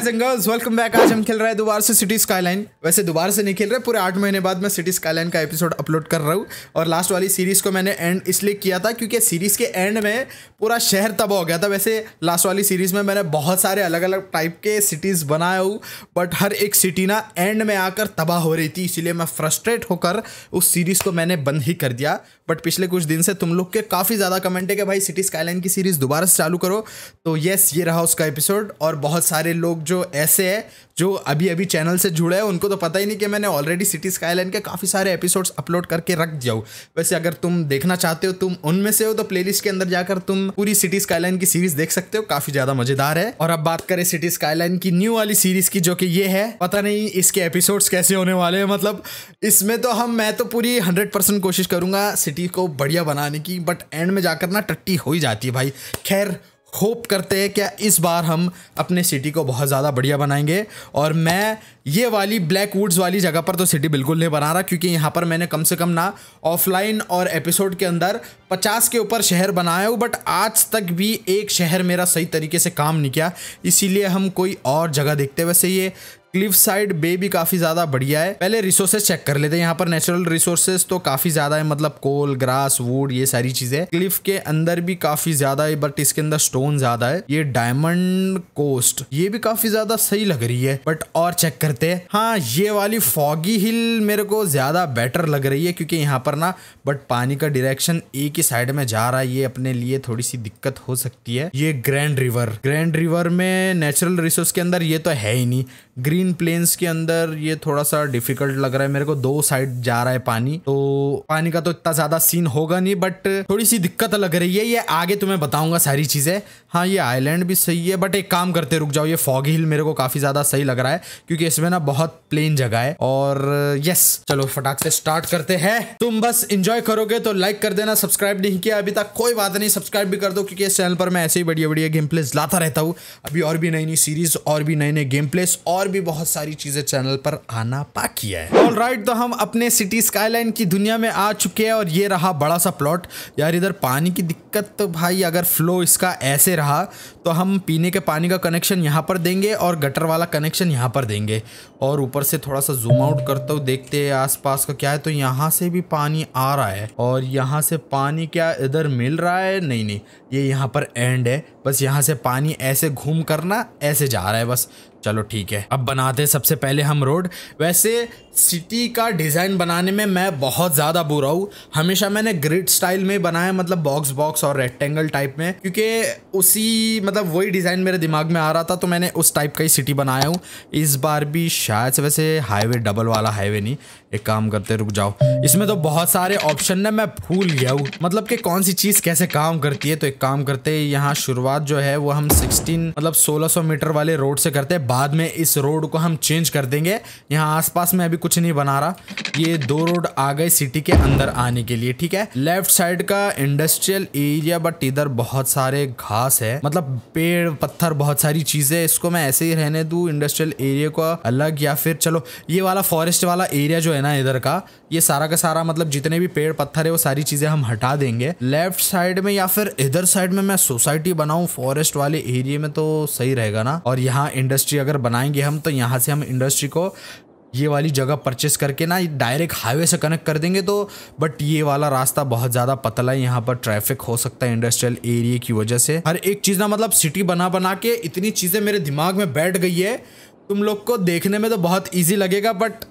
Guys and girls welcome back आज हम खेल रहे हैं दोबारा से सिटी स्काईलाइन वैसे दोबारा से नहीं खेल रहे, पूरे आठ महीने बाद मैं सिटी स्काईलाइन का एपिसोड अपलोड कर रहा हूँ। और लास्ट वाली सीरीज़ को मैंने एंड इसलिए किया था क्योंकि सीरीज़ के एंड में पूरा शहर तबाह हो गया था। वैसे लास्ट वाली सीरीज़ में मैंने बहुत सारे अलग अलग टाइप के सिटीज़ बनाए हूँ बट हर एक सिटी ना एंड में आकर तबाह हो रही थी, इसीलिए मैं फ्रस्ट्रेट होकर उस सीरीज़ को मैंने बंद ही कर दिया। बट पिछले कुछ दिन से तुम लोग के काफ़ी ज़्यादा कमेंट है कि भाई सिटी स्काईलाइन की सीरीज़ दोबारा से चालू करो। तो येस ये रहा उसका एपिसोड और बहुत सारे लोग जो ऐसे है, जो अभी अभी चैनल से जुड़े हैं, उनको तो पता ही नहीं कि मैंने ऑलरेडी सिटी स्काईलाइन के काफ़ी सारे एपिसोड्स अपलोड करके रख दिया हूँ। वैसे अगर तुम देखना चाहते हो, तुम उनमें से हो तो प्लेलिस्ट के अंदर जाकर तुम पूरी सिटी स्काईलाइन की सीरीज़ देख सकते हो। काफ़ी ज़्यादा मज़ेदार है। और अब बात करें सिटी स्काईलाइन की न्यू वाली सीरीज़ की, जो कि ये है, पता नहीं इसके एपिसोड्स कैसे होने वाले हैं मतलब इसमें तो हम, मैं तो पूरी हंड्रेड परसेंट कोशिश करूँगा सिटी को बढ़िया बनाने की बट एंड में जाकर ना टट्टी हो ही जाती है भाई। खैर होप करते हैं क्या इस बार हम अपने सिटी को बहुत ज़्यादा बढ़िया बनाएँगे। और मैं ये वाली ब्लैक वुड्स वाली जगह पर तो सिटी बिल्कुल नहीं बना रहा, क्योंकि यहाँ पर मैंने कम से कम ना ऑफलाइन और एपिसोड के अंदर 50 के ऊपर शहर बनाया हूँ बट आज तक भी एक शहर मेरा सही तरीके से काम नहीं किया। इसीलिए हम कोई और जगह देखते वैसे ये क्लिफ साइड बे भी काफ़ी ज़्यादा बढ़िया है। पहले रिसोर्सेज चेक कर लेते हैं। यहाँ पर नेचुरल रिसोर्सेज तो काफ़ी ज़्यादा है मतलब कोल, ग्रास वुड ये सारी चीज़ें। क्लिफ के अंदर भी काफ़ी ज़्यादा है बट इसके अंदर स्टोन ज़्यादा है। ये डायमंड कोस्ट ये भी काफ़ी ज़्यादा सही लग रही है बट और चेक करते हैं। ये वाली फॉगी हिल मेरे को ज़्यादा बेटर लग रही है क्योंकि यहाँ पर ना बट पानी का डायरेक्शन एक ही साइड में जा रहा है, ये अपने लिए थोड़ी सी दिक्कत हो सकती है। ये ग्रैंड रिवर ग्रैंड रिवर में नेचुरल रिसोर्स के अंदर ये तो है ही नहीं। ग्रीन प्लेन्स के अंदर ये थोड़ा सा डिफ़िकल्ट लग रहा है। मेरे को दो साइड जा रहा है पानी तो पानी का तो इतना ज़्यादा सीन होगा नहीं बट थोड़ी सी दिक्कत लग रही है। ये आगे तुम्हें बताऊँगा सारी चीज़ें। हाँ ये आइलैंड भी सही है बट एक काम करते, रुक जाओ। ये फॉग हिल मेरे को काफ़ी ज़्यादा सही लग रहा है, क्योंकि इसमें ना बहुत प्लेन जगह है और यस चलो फटाक से स्टार्ट करते हैं। तुम बस इंजॉय करोगे तो लाइक कर देना सब्सक्राइब नहीं किया अभी तक, कोई बात नहीं सब्सक्राइब भी कर दो, क्योंकि इस चैनल पर मैं ऐसे ही बढ़िया बढ़िया गेम प्लेस लाता रहता हूँ। अभी और भी नई नई सीरीज़ और भी नए नए गेम प्लेस और भी बहुत सारी चीज़ें चैनल पर आना बाकी है। ऑल राइट तो हम अपने सिटी स्काईलाइन की दुनिया में आ चुके हैं और ये रहा बड़ा सा प्लॉट यार, इधर पानी की दिक्कत तो भाई, अगर फ्लो इसका ऐसे रहा तो हम पीने के पानी का कनेक्शन यहाँ पर देंगे और गटर वाला कनेक्शन यहाँ पर देंगे। और ऊपर से थोड़ा सा जूम आउट करता हूँ देखते हैं आसपास का क्या है। तो यहाँ से भी पानी आ रहा है और यहाँ से पानी क्या इधर मिल रहा है? नहीं नहीं, ये यहाँ पर एंड है। बस यहाँ से पानी ऐसे घूम करना, ऐसे जा रहा है बस। चलो ठीक है। अब बनाते सबसे पहले हम रोड वैसे सिटी का डिज़ाइन बनाने में मैं बहुत ज़्यादा बुरा हूँ। हमेशा मैंने ग्रिड स्टाइल में बनाया मतलब बॉक्स बॉक्स और रेक्टेंगल टाइप में। क्योंकि उसी मतलब वही डिज़ाइन मेरे दिमाग में आ रहा था तो मैंने उस टाइप का ही सिटी बनाया हूँ। इस बार भी शायद से वैसे हाईवे डबल वाला हाईवे नहीं। एक काम करते रुक जाओ। इसमें तो बहुत सारे ऑप्शन है, मैं भूल गया हूँ। मतलब कि कौन सी चीज़ कैसे काम करती है? तो एक काम करते यहाँ शुरुआत जो है, वो हम 16 मतलब 1600 मीटर वाले रोड से करते हैं। बाद में इस रोड को हम चेंज कर देंगे। यहाँ आसपास में अभी कुछ नहीं बना रहा। ये दो रोड आ गए सिटी के अंदर आने के लिए, ठीक है? लेफ़्ट साइड का इंडस्ट्रियल एरिया बट इधर बहुत सारे घास है। मतलब पेड़, पत्थर, बहुत सारी चीज़ें, इसको मैं ऐसे ही रहने दू इंडस्ट्रियल एरिया को अलग या फिर, चलो, ये वाला फॉरेस्ट वाला एरिया जो है ना इधर का, ये सारा का सारा मतलब जितने भी पेड़, पत्थर है, वो सारी चीज़ें हम हटा देंगे। लेफ़्ट साइड में या फिर इधर साइड में मैं सोसाइटी बनाऊ फॉरेस्ट वाले एरिया में तो सही रहेगा ना? और यहाँ इंडस्ट्री अगर बनाएँगे हम तो यहाँ से हम इंडस्ट्री को ये वाली जगह परचेस करके ना डायरेक्ट हाईवे से कनेक्ट कर देंगे तो बट ये वाला रास्ता बहुत ज़्यादा पतला है। यहाँ पर ट्रैफ़िक हो सकता है इंडस्ट्रियल एरिया की वजह से। हर एक चीज़ ना मतलब सिटी बना बना के इतनी चीज़ें मेरे दिमाग में बैठ गई है। तुम लोग को देखने में तो बहुत ईजी लगेगा बट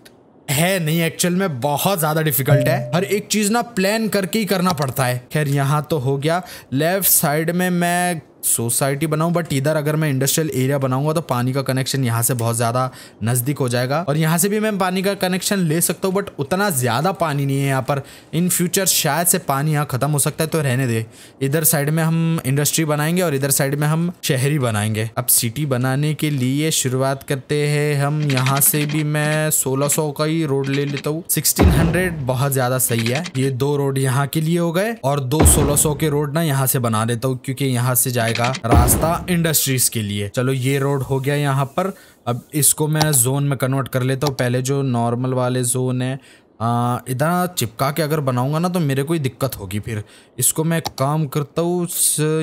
है नहीं एक्चुअल में, बहुत ज़्यादा डिफ़िकल्ट है। हर एक चीज़ ना प्लान करके ही करना पड़ता है। खैर, यहाँ तो हो गया। लेफ़्ट साइड में मैं सोसाइटी बनाऊँ बट इधर अगर मैं इंडस्ट्रियल एरिया बनाऊँगा तो पानी का कनेक्शन यहाँ से बहुत ज़्यादा नज़दीक हो जाएगा। और यहाँ से भी मैं पानी का कनेक्शन ले सकता हूँ बट उतना ज़्यादा पानी नहीं है यहाँ पर। इन फ्यूचर शायद से पानी यहाँ ख़त्म हो सकता है तो रहने दे। इधर साइड में हम इंडस्ट्री बनाएँगे और इधर साइड में हम शहरी बनाएँगे। अब सिटी बनाने के लिए शुरुआत करते हैं हम। यहाँ से भी मैं सोलह का ही रोड ले लेता हूँ। सिक्सटीन बहुत ज़्यादा सही है। ये दो रोड यहाँ के लिए हो गए और दो सोलह के रोड ना यहाँ से बना देता हूँ, क्योंकि यहाँ से जाए जाएगा रास्ता इंडस्ट्रीज़ के लिए। चलो, ये रोड हो गया यहाँ पर। अब इसको मैं जोन में कन्वर्ट कर लेता हूँ। पहले जो नॉर्मल वाले जोन है इधर चिपका के अगर बनाऊँगा ना तो मेरे को ही दिक्कत होगी फिर। इसको मैं काम करता हूँ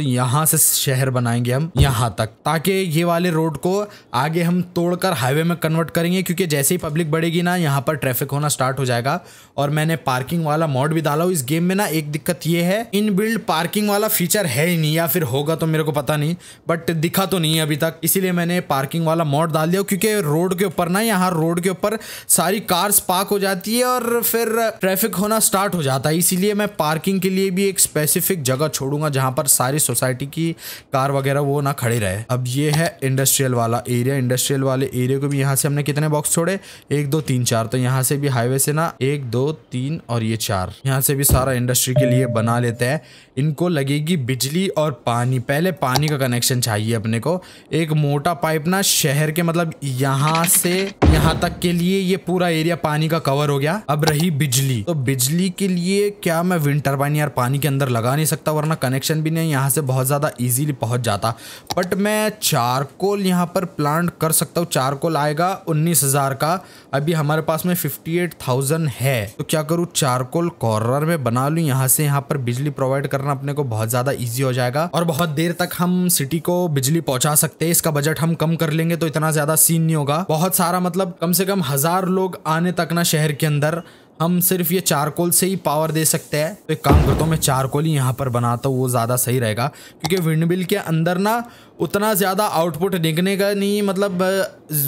यहाँ से शहर बनाएँगे हम, यहाँ तक। ताकि ये वाले रोड को आगे हम तोड़कर हाईवे में कन्वर्ट करेंगे, क्योंकि जैसे ही पब्लिक बढ़ेगी ना, यहाँ पर ट्रैफ़िक होना स्टार्ट हो जाएगा। और मैंने पार्किंग वाला मॉड भी डाला हूँ, इस गेम में ना एक दिक्कत ये है इन बिल्ड पार्किंग वाला फीचर है ही नहीं, या फिर होगा तो मेरे को पता नहीं, बट दिखा तो नहीं है अभी तक। इसीलिए मैंने पार्किंग वाला मॉड डाल दिया क्योंकि रोड के ऊपर ना, यहाँ रोड के ऊपर सारी कार्स पार्क हो जाती है और फिर ट्रैफ़िक होना स्टार्ट हो जाता है। इसीलिए मैं पार्किंग के लिए भी एक स्पेसिफिक जगह छोड़ूँगा जहाँ पर सारी सोसाइटी की कार वगैरह वो ना खड़ी रहे। अब ये है इंडस्ट्रियल वाला एरिया इंडस्ट्रियल वाले एरिया को भी यहाँ से हमने कितने बॉक्स छोड़े? एक, दो, तीन, चार। तो यहाँ से भी हाईवे से ना एक, दो, तीन और ये चार। यहाँ से भी सारा इंडस्ट्री के लिए बना लेते हैं। इनको लगेगी बिजली और पानी। पहले पानी का कनेक्शन चाहिए अपने को। एक मोटा पाइप ना शहर के मतलब यहाँ से यहाँ तक के लिए ये पूरा एरिया पानी का कवर हो गया। अब रही बिजली। तो बिजली के लिए क्या मैं विंड टर्बाइन यार पानी के अंदर लगा नहीं सकता, वरना कनेक्शन भी नहीं, यहाँ से बहुत ज़्यादा ईजिली पहुँच जाता। बट मैं चारकोल यहाँ पर प्लांट कर सकता हूँ, चारकोल आएगा उन्नीस का। अभी हमारे पास में फिफ्टी एट थाउज़ेंड है। तो क्या करूँ? चारकोल कॉर्नर में बना लूँ, यहाँ से यहाँ पर बिजली प्रोवाइड करना अपने को बहुत ज़्यादा ईजी हो जाएगा। और बहुत देर तक हम सिटी को बिजली पहुँचा सकते हैं, इसका बजट हम कम कर लेंगे तो इतना ज़्यादा सीन नहीं होगा। बहुत सारा मतलब कम से कम हज़ार लोग आने तक ना शहर के अंदर। हम सिर्फ़ ये चारकोल से ही पावर दे सकते हैं। तो एक काम करता हूँ, मैं चारकोल ही यहाँ पर बनाता हूँ, वो ज़्यादा सही रहेगा। क्योंकि विंडमिल के अंदर ना उतना ज़्यादा आउटपुट निकलने का नहीं मतलब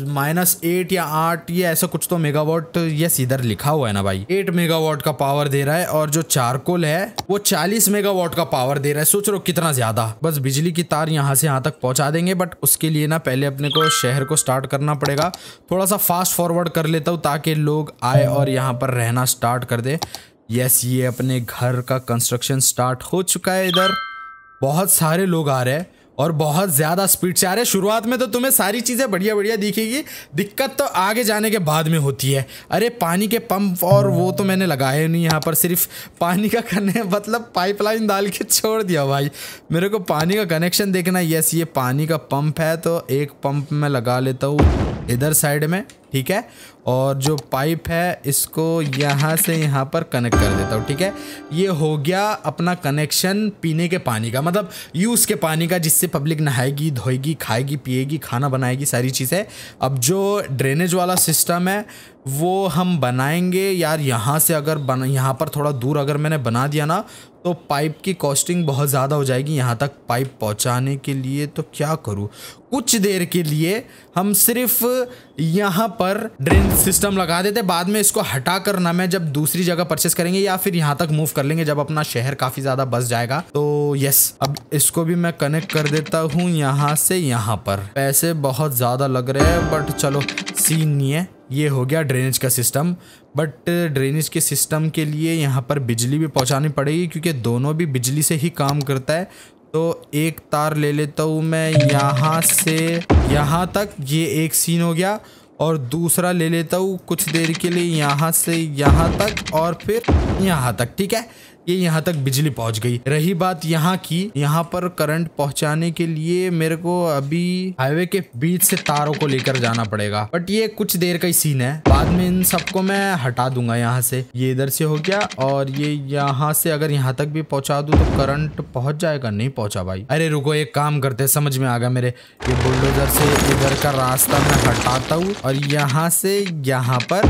माइनस एट या आठ, या ऐसा कुछ तो मेगावाट ये इधर लिखा हुआ है ना भाई। एट मेगावाट का पावर दे रहा है और जो चारकोल है, वो चालीस मेगावाट का पावर दे रहा है। सोच रो कितना ज़्यादा। बस बिजली की तार यहाँ से यहाँ तक पहुँचा देंगे बट उसके लिए ना पहले अपने को शहर को स्टार्ट करना पड़ेगा। थोड़ा सा फास्ट फॉरवर्ड कर लेता हूँ ताकि लोग आए और यहाँ पर रहना स्टार्ट कर दे। यस ये अपने घर का कंस्ट्रक्शन स्टार्ट हो चुका है इधर। बहुत सारे लोग आ रहे हैं। और बहुत ज़्यादा स्पीड से आ रहे शुरुआत में तो तुम्हें सारी चीज़ें बढ़िया बढ़िया दिखेगी। दिक्कत तो आगे जाने के बाद में होती है। अरे, पानी के पंप और वो तो मैंने लगाए नहीं यहाँ पर, सिर्फ़ पानी का कने मतलब पाइपलाइन डाल के छोड़ दिया भाई। मेरे को पानी का कनेक्शन देखना यस ये पानी का पंप है तो एक पंप मैं लगा लेता हूँ। इधर साइड में। ठीक है? और जो पाइप है, इसको यहाँ से यहाँ पर कनेक्ट कर देता हूँ, ठीक है? ये हो गया अपना कनेक्शन पीने के पानी का मतलब यूज़ के पानी का, जिससे पब्लिक नहाएगी, धोएगी, खाएगी, पिएगी, खाना बनाएगी, सारी चीज़ें। अब जो ड्रेनेज वाला सिस्टम है, वो हम बनाएँगे। यार, यहाँ से अगर बना, यहाँ पर थोड़ा दूर अगर मैंने बना दिया ना तो पाइप की कॉस्टिंग बहुत ज़्यादा हो जाएगी यहाँ तक पाइप पहुँचाने के लिए तो क्या करूँ? कुछ देर के लिए हम सिर्फ़ यहाँ पर ड्रेन सिस्टम लगा देते, बाद में इसको हटा कर ना मैं जब दूसरी जगह परचेस करेंगे या फिर यहाँ तक मूव कर लेंगे जब अपना शहर काफ़ी ज़्यादा बस जाएगा। तो यस, अब इसको भी मैं कनेक्ट कर देता हूँ यहाँ से यहाँ पर। पैसे बहुत ज़्यादा लग रहे हैं, बट चलो, सीन नहीं है। ये हो गया ड्रेनेज का सिस्टम। बट ड्रेनेज के सिस्टम के लिए यहाँ पर बिजली भी पहुँचानी पड़ेगी क्योंकि दोनों भी बिजली से ही काम करता है। तो एक तार ले लेता हूँ मैं यहाँ से, यहाँ तक ये एक सीन हो गया और दूसरा ले लेता हूँ कुछ देर के लिए यहाँ से यहाँ तक और फिर यहाँ तक, ठीक है? ये यहाँ तक बिजली पहुँच गई। रही बात यहाँ की, यहाँ पर करंट पहुँचाने के लिए मेरे को अभी हाईवे के बीच से तारों को लेकर जाना पड़ेगा। बट ये कुछ देर का ही सीन है। बाद में इन सबको मैं हटा दूँगा यहाँ से। ये इधर से हो गया और ये यहाँ से अगर यहाँ तक भी पहुँचा दू तो करंट पहुँच जाएगा। नहीं पहुँचा भाई। अरे रुको, एक काम करते समझ में आ गया मेरे। ये बुलडोजर से इधर का रास्ता मैं हटाता हूँ और यहाँ से यहाँ पर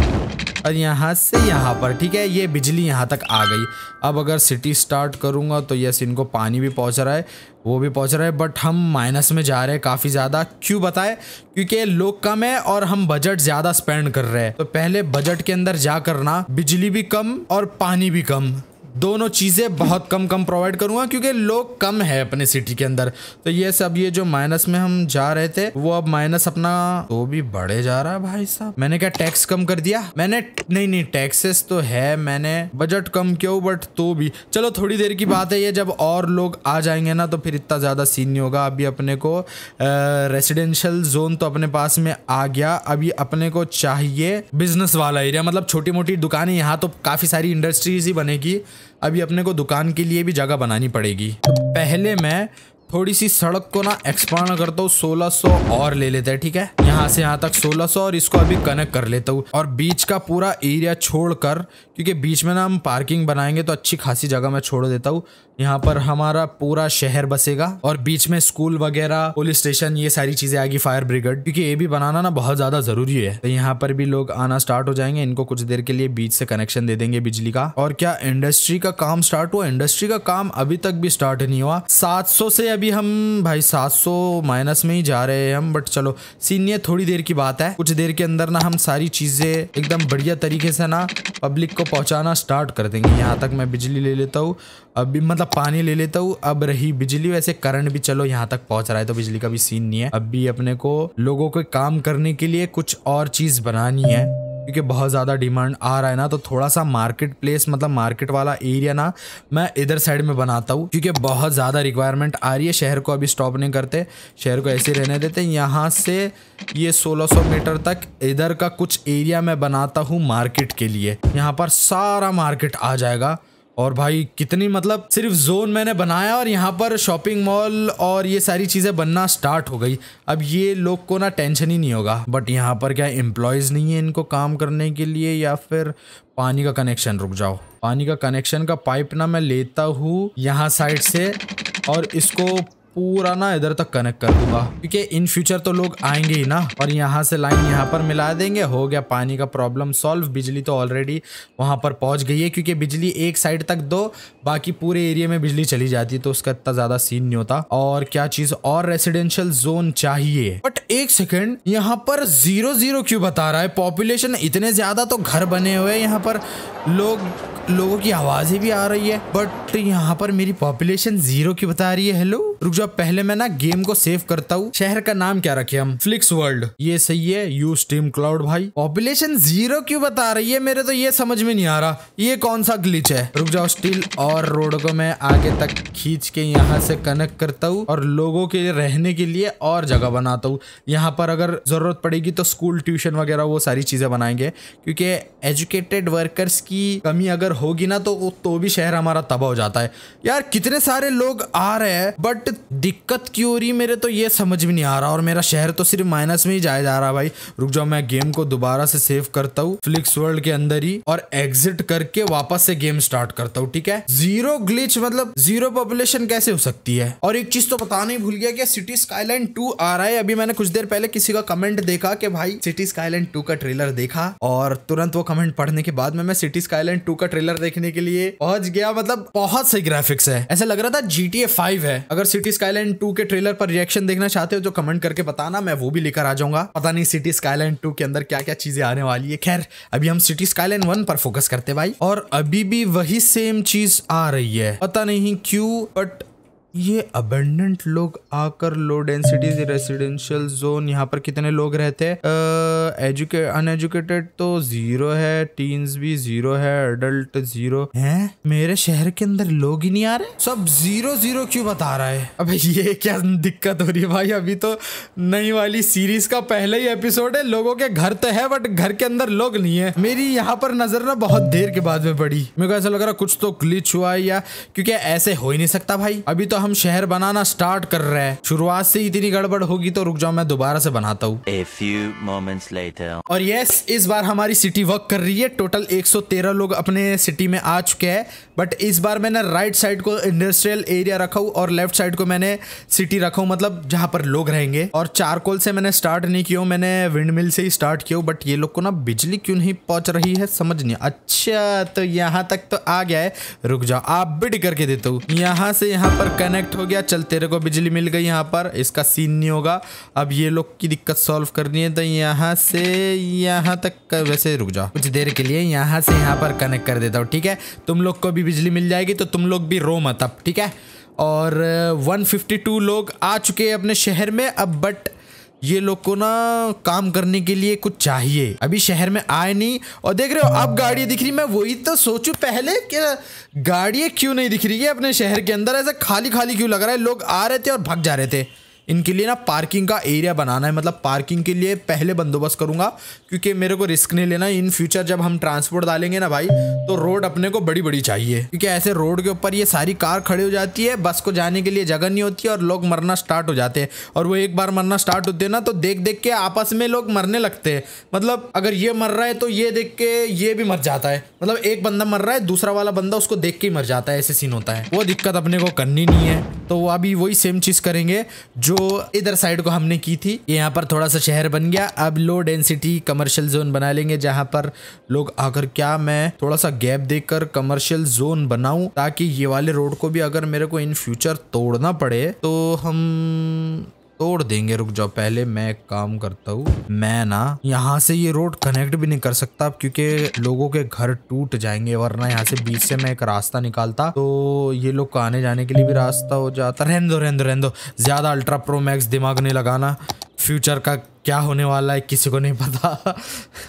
और यहाँ से यहाँ पर, ठीक है, ये बिजली यहाँ तक आ गई। अब अगर सिटी स्टार्ट करूँगा तो यस, इनको पानी भी पहुँच रहा है, वो भी पहुँच रहा है, बट हम माइनस में जा रहे हैं काफ़ी ज़्यादा। क्यों बताए? क्योंकि लोग कम है और हम बजट ज़्यादा स्पेंड कर रहे हैं। तो पहले बजट के अंदर जा करना बिजली भी कम और पानी भी कम। दोनों चीज़ें बहुत कम कम प्रोवाइड करूँगा, क्योंकि लोग कम है अपने सिटी के अंदर। तो ये सब, ये जो माइनस में हम जा रहे थे, वो अब माइनस अपना तो भी बढ़े जा रहा है भाई साहब। मैंने क्या टैक्स कम कर दिया? मैंने, नहीं नहीं टैक्सेस तो है, मैंने बजट कम क्यों बट तो भी। चलो, थोड़ी देर की बात है ये, जब और लोग आ जाएँगे ना तो फिर इतना ज़्यादा सीन नहीं होगा। अभी अपने को रेसिडेंशियल जोन तो अपने पास में आ गया। अभी अपने को चाहिए बिज़नेस वाला एरिया मतलब छोटी मोटी दुकानें यहाँ तो काफ़ी सारी इंडस्ट्रीज़ ही बनेगी। अभी अपने को दुकान के लिए भी जगह बनानी पड़ेगी। पहले मैं थोड़ी सी सड़क को ना एक्सपांड करता हूँ 1600 और ले लेते हैं, ठीक है? यहाँ से यहाँ तक 1600 और इसको अभी कनेक्ट कर लेता हूँ। और बीच का पूरा एरिया छोड़कर, क्योंकि बीच में ना हम पार्किंग बनाएँगे तो अच्छी खासी जगह मैं छोड़ देता हूँ। यहाँ पर हमारा पूरा शहर बसेगा और बीच में स्कूल वगैरह, पुलिस स्टेशन, ये सारी चीज़ें आएगी फायर ब्रिगेड क्योंकि ये भी बनाना ना बहुत ज़्यादा ज़रूरी है। तो यहाँ पर भी लोग आना स्टार्ट हो जाएँगे, इनको कुछ देर के लिए बीच से कनेक्शन दे देंगे बिजली का। और क्या इंडस्ट्री का काम स्टार्ट हुआ? इंडस्ट्री का काम अभी तक भी स्टार्ट नहीं हुआ। सात सौ से अभी हम भाई सात सौ माइनस में ही जा रहे हैं हम बट चलो सीन ये थोड़ी देर की बात है। कुछ देर के अंदर ना हम सारी चीज़ें एकदम बढ़िया तरीके से ना पब्लिक को पहुंचाना स्टार्ट कर देंगे। यहाँ तक मैं बिजली ले लेता हूँ, अभी मतलब पानी ले लेता हूँ, अब रही बिजली, वैसे करंट भी चलो यहाँ तक पहुँच रहा है तो बिजली का भी सीन नहीं है। अब भी अपने को लोगों को काम करने के लिए कुछ और चीज़ बनानी है। क्योंकि बहुत ज़्यादा डिमांड आ रहा है ना तो थोड़ा सा मार्केट प्लेस मतलब मार्केट वाला एरिया ना, मैं इधर साइड में बनाता हूँ, क्योंकि बहुत ज़्यादा रिक्वायरमेंट आ रही है। शहर को अभी स्टॉप नहीं करते, शहर को ऐसे रहने देते। यहाँ से ये 1600 मीटर तक इधर का कुछ एरिया मैं बनाता हूँ मार्केट के लिए। यहाँ पर सारा मार्केट आ जाएगा। और भाई कितनी मतलब सिर्फ़ जोन मैंने बनाया और यहाँ पर शॉपिंग मॉल और ये सारी चीज़ें बनना स्टार्ट हो गई। अब ये लोग को ना टेंशन ही नहीं होगा। बट यहाँ पर क्या एम्प्लॉयज़ नहीं है इनको काम करने के लिए या फिर पानी का कनेक्शन रुक जाओ। पानी का कनेक्शन का पाइप ना मैं लेता हूँ यहाँ साइड से और इसको पूरा ना इधर तक कनेक्ट कर दूँगा। क्योंकि इन फ्यूचर तो लोग आएँगे ही ना, और यहाँ से लाइन यहाँ पर मिला देंगे। हो गया पानी का प्रॉब्लम सॉल्व बिजली तो ऑलरेडी वहाँ पर पहुँच गई है, क्योंकि बिजली एक साइड तक दो, बाकी पूरे एरिया में बिजली चली जाती है तो उसका इतना ज़्यादा सीन नहीं होता। और क्या चीज़ और रेसिडेंशियल जोन चाहिए? बट एक सेकेंड यहाँ पर ज़ीरो ज़ीरो क्यों बता रहा है? पॉपुलेशन इतने ज़्यादा तो घर बने हुए यहाँ पर। लोग, लोगों की आवाज़ें भी आ रही है बट यहाँ पर मेरी पॉपुलेशन ज़ीरो की बता रही है। हेलो रुक जाओ, पहले मैं ना गेम को सेव करता हूँ। शहर का नाम क्या रखे हम? फ्लिक्स वर्ल्ड ये सही है यू स्टीम क्लाउड भाई। पॉपुलेशन ज़ीरो क्यों बता रही है? मेरे तो ये समझ में नहीं आ रहा। ये कौन सा ग्लिच है? रुक जाओ स्टील और रोड को मैं आगे तक खींच के यहाँ से कनेक्ट करता हूँ और लोगों के रहने के लिए और जगह बनाता हूँ। यहाँ पर अगर ज़रूरत पड़ेगी तो स्कूल ट्यूशन वगैरह वो सारी चीज़ें बनाएँगे, क्योंकि एजुकेटेड वर्कर्स की कमी अगर होगी ना तो तो भी शहर हमारा तबाह हो जाता है। यार, कितने सारे लोग आ रहे हैं बट दिक्कत क्यों हो रही मेरे तो ये समझ में नहीं आ रहा। और मेरा शहर तो सिर्फ़ माइनस में ही जाया जा रहा भाई। रुक जाओ, मैं गेम को दोबारा से सेव करता हूँ फ्लिक्स वर्ल्ड के अंदर ही, और एग्जिट करके वापस से गेम स्टार्ट करता हूँ, ठीक है? ज़ीरो ग्लिच मतलब ज़ीरो पॉपुलेशन कैसे हो सकती है? और एक चीज़ तो बताना ही भूल गया कि सिटी स्काईलाइन टू आ रहा है। अभी मैंने कुछ देर पहले किसी का कमेंट देखा कि भाई सिटी स्काईलाइन टू का ट्रेलर देखा, और तुरंत वो कमेंट पढ़ने के बाद में मैं सिटी स्काईलाइन टू का ट्रेलर देखने के लिए पहुँच गया मतलब बहुत सही ग्राफिक्स है। ऐसा लग रहा था जीटीए फाइव है। अगर सिटी स्काईलैंड टू के ट्रेलर पर रिएक्शन देखना चाहते हो तो कमेंट करके बताना, मैं वो भी लेकर आ जाऊँगा। पता नहीं सिटी स्काईलैंड टू के अंदर क्या क्या चीज़ें आने वाली है। खैर, अभी हम सिटी स्काईलैंड वन पर फोकस करते भाई। और अभी भी वही सेम चीज़ आ रही है। पता नहीं क्यों बट ये अबेंडेंट लोग आकर लो डेंसिटी रेसिडेंशियल जोन यहाँ पर कितने लोग रहते हैं? एजुके अनएजुकेटेड तो ज़ीरो है टीन्स भी ज़ीरो है अडल्ट ज़ीरो है? मेरे शहर के अंदर लोग ही नहीं आ रहे? सब ज़ीरो ज़ीरो क्यों बता रहा है? अब ये क्या दिक्कत हो रही है भाई? अभी तो नई वाली सीरीज़ का पहला ही एपिसोड है। लोगों के घर तो है बट घर के अंदर लोग नहीं है। मेरी यहाँ पर नज़र ना बहुत देर के बाद में पड़ी। मेरे को ऐसा लग रहा कुछ तो ग्लिच हुआ है या क्योंकि ऐसे हो ही नहीं सकता भाई। अभी तो हम शहर बनाना स्टार्ट कर रहे हैं। शुरुआत से इतनी गड़बड़ होगी तो रुक जाओ मैं दोबारा से बनाता हूँ। और यस इस बार हमारी सिटी वर्क कर रही है। टोटल 113 लोग अपने सिटी में आ चुके हैं। बट इस बार मैंने राइट साइड को इंडस्ट्रियल एरिया रखा हूँ और लेफ़्ट साइड को मैंने सिटी रखा हूँ मतलब जहाँ पर लोग रहेंगे। और चारकोल से मैंने स्टार्ट नहीं किया मैंने विंड मिल से ही स्टार्ट किया बट ये लोग को ना बिजली क्यों नहीं पहुँच रही है समझ नहीं अच्छा तो यहाँ तक तो आ गया है। रुक जाओ आप बिड करके देता हूँ। यहाँ से यहाँ पर कनेक्ट हो गया। चल, तेरे को बिजली मिल गई यहाँ पर। इसका सीन नहीं होगा। अब ये लोग की दिक्कत सॉल्व करनी है तो यहाँ से यहाँ तक वैसे रुक जाओ। कुछ देर के लिए यहाँ से यहाँ पर कनेक्ट कर देता हूँ, ठीक है? तुम लोग को भी बिजली मिल जाएगी तो तुम लोग भी रो मत अब, ठीक है? और 152 लोग आ चुके हैं अपने शहर में, अब बट ये लोग को ना काम करने के लिए कुछ चाहिए। अभी शहर में आए नहीं और देख रहे हो, अब गाड़ी दिख रही, मैं वही तो सोचू पहले कि गाड़ियाँ क्यों नहीं दिख रही है अपने शहर के अंदर? ऐसा खाली खाली क्यों लग रहा है? लोग आ रहे थे और भाग जा रहे थे। इनके लिए ना पार्किंग का एरिया बनाना है। मतलब पार्किंग के लिए पहले बंदोबस्त करूँगा, क्योंकि मेरे को रिस्क नहीं लेना। इन फ्यूचर जब हम ट्रांसपोर्ट डालेंगे ना भाई तो रोड अपने को बड़ी बड़ी चाहिए। क्योंकि ऐसे रोड के ऊपर ये सारी कार खड़ी हो जाती है, बस को जाने के लिए जगह नहीं होती और लोग मरना स्टार्ट हो जाते हैं। और वो एक बार मरना स्टार्ट होते हैं ना तो देख देख के आपस में लोग मरने लगते हैं। मतलब अगर ये मर रहा है तो ये देख के ये भी मर जाता है। मतलब एक बंदा मर रहा है, दूसरा वाला बंदा उसको देख के ही मर जाता है, ऐसे सीन होता है। वो दिक्कत अपने को करनी नहीं है तो अभी वही सेम चीज़ करेंगे, जो इधर साइड को हमने की थी। यहाँ पर थोड़ा सा शहर बन गया। अब लो डेंसिटी कमर्शियल जोन बना लेंगे, जहाँ पर लोग आकर क्या मैं थोड़ा सा गैप देकर कमर्शियल जोन बनाऊ, ताकि ये वाले रोड को भी अगर मेरे को इन फ्यूचर तोड़ना पड़े तो हम तोड़ देंगे। रुक जाओ, पहले मैं एक काम करता हूँ। मैं ना यहाँ से ये रोड कनेक्ट भी नहीं कर सकता क्योंकि लोगों के घर टूट जाएँगे वरना यहाँ से बीच से मैं एक रास्ता निकालता। तो ये लोग को आने जाने के लिए भी रास्ता हो जाता। रहने दो रहने दो दो। ज़्यादा अल्ट्रा प्रो मैक्स दिमाग नहीं लगाना। फ्यूचर का क्या होने वाला है, किसी को नहीं पता।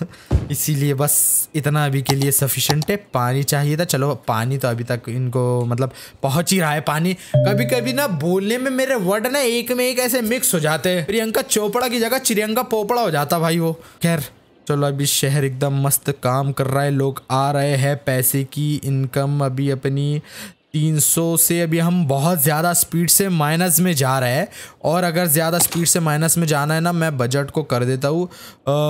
इसीलिए बस इतना अभी के लिए सफिशेंट है। पानी चाहिए था। चलो, पानी तो अभी तक इनको मतलब पहुँच ही रहा है पानी। कभी कभी ना बोलने में मेरे वर्ड ना एक में एक ऐसे मिक्स हो जाते हैं। प्रियंका चोपड़ा की जगह चिरियंका पोपड़ा हो जाता भाई वो। खैर, चलो अभी शहर एकदम मस्त काम कर रहा है। लोग आ रहे हैं पैसे की इनकम अभी अपनी। 300 से अभी हम बहुत ज़्यादा स्पीड से माइनस में जा रहे हैं। और अगर ज़्यादा स्पीड से माइनस में जाना है ना, मैं बजट को कर देता हूँ।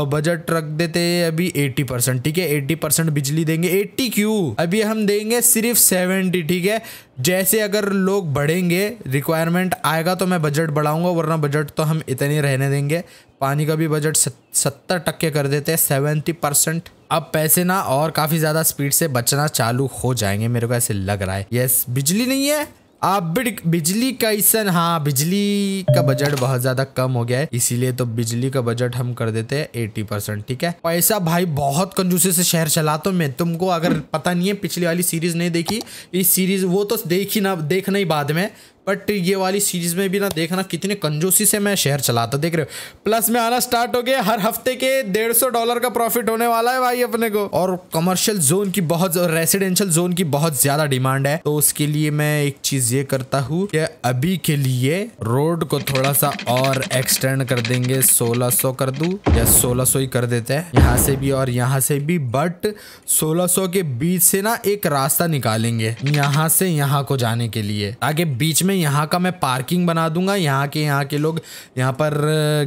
बजट रख देते अभी 80 परसेंट ठीक है? 80 परसेंट बिजली देंगे। 80 क्यों? अभी हम देंगे सिर्फ़ 70 ठीक है? जैसे अगर लोग बढ़ेंगे रिक्वायरमेंट आएगा तो मैं बजट बढ़ाऊँगा, वरना बजट तो हम इतने रहने देंगे। पानी का भी बजट सत्तर टक्के कर देते हैं सेवेंटी परसेंट अब पैसे ना और काफ़ी ज़्यादा स्पीड से बचना चालू हो जाएँगे, मेरे को ऐसे लग रहा है। यस बिजली नहीं है। आप बिजली का ईसन हाँ बिजली का बजट बहुत ज़्यादा कम हो गया है, इसीलिए तो बिजली का बजट हम कर देते हैं एटी परसेंट, ठीक है? पैसा भाई बहुत कंजूसी से शहर चलाता हूँ मैं तुमको अगर पता नहीं है, पिछली वाली सीरीज़ नहीं देखी, इस सीरीज़ वो तो देखी ना, देखना ही बाद में। बट ये वाली सीरीज़ में भी ना देखना कितने कंजूसी से मैं शहर चलाता, देख रहे हो। प्लस में आना स्टार्ट हो गया, हर हफ़्ते के डेढ़ सौ डॉलर का प्रॉफिट होने वाला है भाई अपने को। और कमर्शियल जोन की बहुत रेसिडेंशियल जोन की बहुत ज़्यादा डिमांड है। तो उसके लिए मैं एक चीज़ ये करता हूँ कि अभी के लिए रोड को थोड़ा सा और एक्सटेंड कर देंगे। 1600 कर दू, या 1600 ही कर देते हैं। यहाँ से भी और यहाँ से भी बट 1600 के बीच से ना एक रास्ता निकालेंगे। यहाँ से यहाँ को जाने के लिए। ताकि बीच में यहाँ का मैं पार्किंग बना दूँगा, यहाँ के यहाँ के लोग, यहाँ पर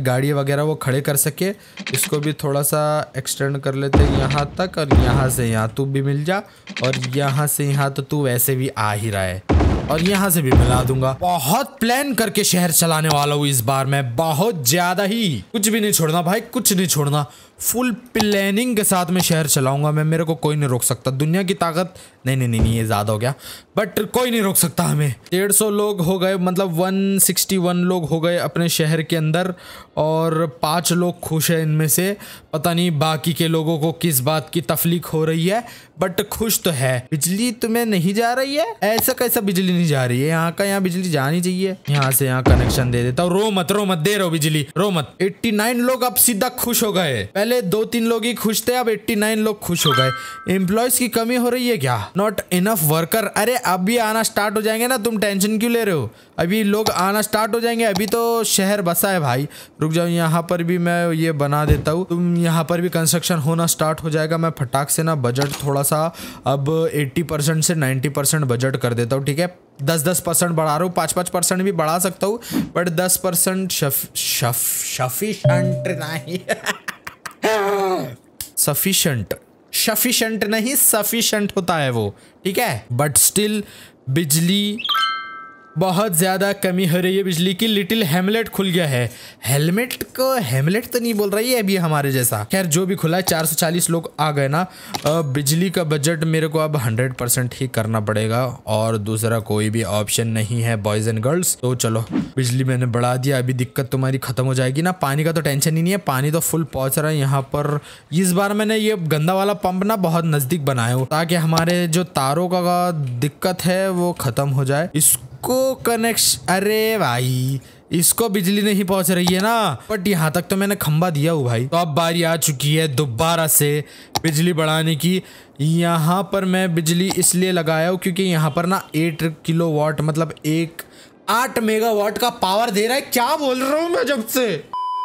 गाड़ी वगैरह वो खड़े कर सके। इसको भी थोड़ा सा एक्सटेंड कर लेते हैं यहाँ तक और यहाँ से यहाँ तू भी मिल जा और यहाँ से यहाँ तो तू वैसे भी आ ही रहा है और यहाँ से भी मिला दूँगा। बहुत प्लान करके शहर चलाने वाला हूँ इस बार मैं, बहुत ज़्यादा ही। कुछ भी नहीं छोड़ना भाई, कुछ नहीं छोड़ना। फुल प्लानिंग के साथ में शहर चलाऊँगा। मैं मेरे को कोई नहीं रोक सकता। दुनिया की ताकत नहीं नहीं नहीं, नहीं ये ज़्यादा हो गया। बट कोई नहीं रोक सकता हमें। डेढ़ सौ लोग हो गए मतलब वन सिक्सटी वन लोग हो गए अपने शहर के अंदर और पाँच लोग खुश है इनमें से। पता नहीं बाकी के लोगों को किस बात की तफलीक हो रही है बट खुश तो है। बिजली तुम्हें नहीं जा रही है। ऐसा कैसा बिजली नहीं जा रही है? यहाँ का यहाँ बिजली जानी चाहिए। यहाँ से यहाँ कनेक्शन दे देता हूँ। रो मत रो मत दे रहो बिजली। रो मत। एट्टी लोग अब सीधा खुश हो गए। पहले दो तीन लोग ही खुश थे, अब एट्टी नाइन लोग खुश हो गए। एम्प्लॉयज़ की कमी हो रही है क्या? नॉट इनफ वर्कर अरे अभी आना स्टार्ट हो जाएँगे ना, तुम टेंशन क्यों ले रहे हो? अभी लोग आना स्टार्ट हो जाएँगे, अभी तो शहर बसा है भाई। रुक जाओ, यहाँ पर भी मैं ये बना देता हूँ। तुम यहाँ पर भी कंस्ट्रक्शन होना स्टार्ट हो जाएगा, मैं फटाक से ना बजट थोड़ा सा अब 80 परसेंट से 90 परसेंट बजट कर देता हूँ, ठीक है? दस दस परसेंट बढ़ा रहा हूँ, पाँच पाँच परसेंट भी बढ़ा सकता हूँ बट दस परसेंट सफिशेंट नहीं सफिशेंट सफिशंट नहीं सफिशंट होता है वो ठीक है? बट स्टिल बिजली बहुत ज़्यादा कमी हो रही है बिजली की। लिटिल हेमलेट खुल गया है। हेलमेट को हेमलेट तो नहीं बोल रही है अभी हमारे जैसा। खैर, जो भी खुला है 440 लोग आ गए ना। बिजली का बजट मेरे को अब 100 परसेंट ही करना पड़ेगा। और दूसरा कोई भी ऑप्शन नहीं है बॉयज़ एंड गर्ल्स तो चलो, बिजली मैंने बढ़ा दिया अभी दिक्कत तुम्हारी खत्म हो जाएगी ना। पानी का तो टेंशन ही नहीं है। पानी तो फुल पहुँच रहा है यहाँ पर। इस बार मैंने ये गंदा वाला पंप ना बहुत नज़दीक बनाया हो, ताकि हमारे जो तारों का दिक्कत है, वो ख़त्म हो जाए। इस इसको कनेक्शन अरे भाई, इसको बिजली नहीं पहुँच रही है ना। बट यहाँ तक तो मैंने खंबा दिया हूँ भाई। तो अब बारी आ चुकी है दोबारा से बिजली बढ़ाने की। यहाँ पर मैं बिजली इसलिए लगाया हूँ क्योंकि यहाँ पर ना एट किलो वाट मतलब एक आठ मेगावाट का पावर दे रहा है। क्या बोल रहा हूँ मैं जब से?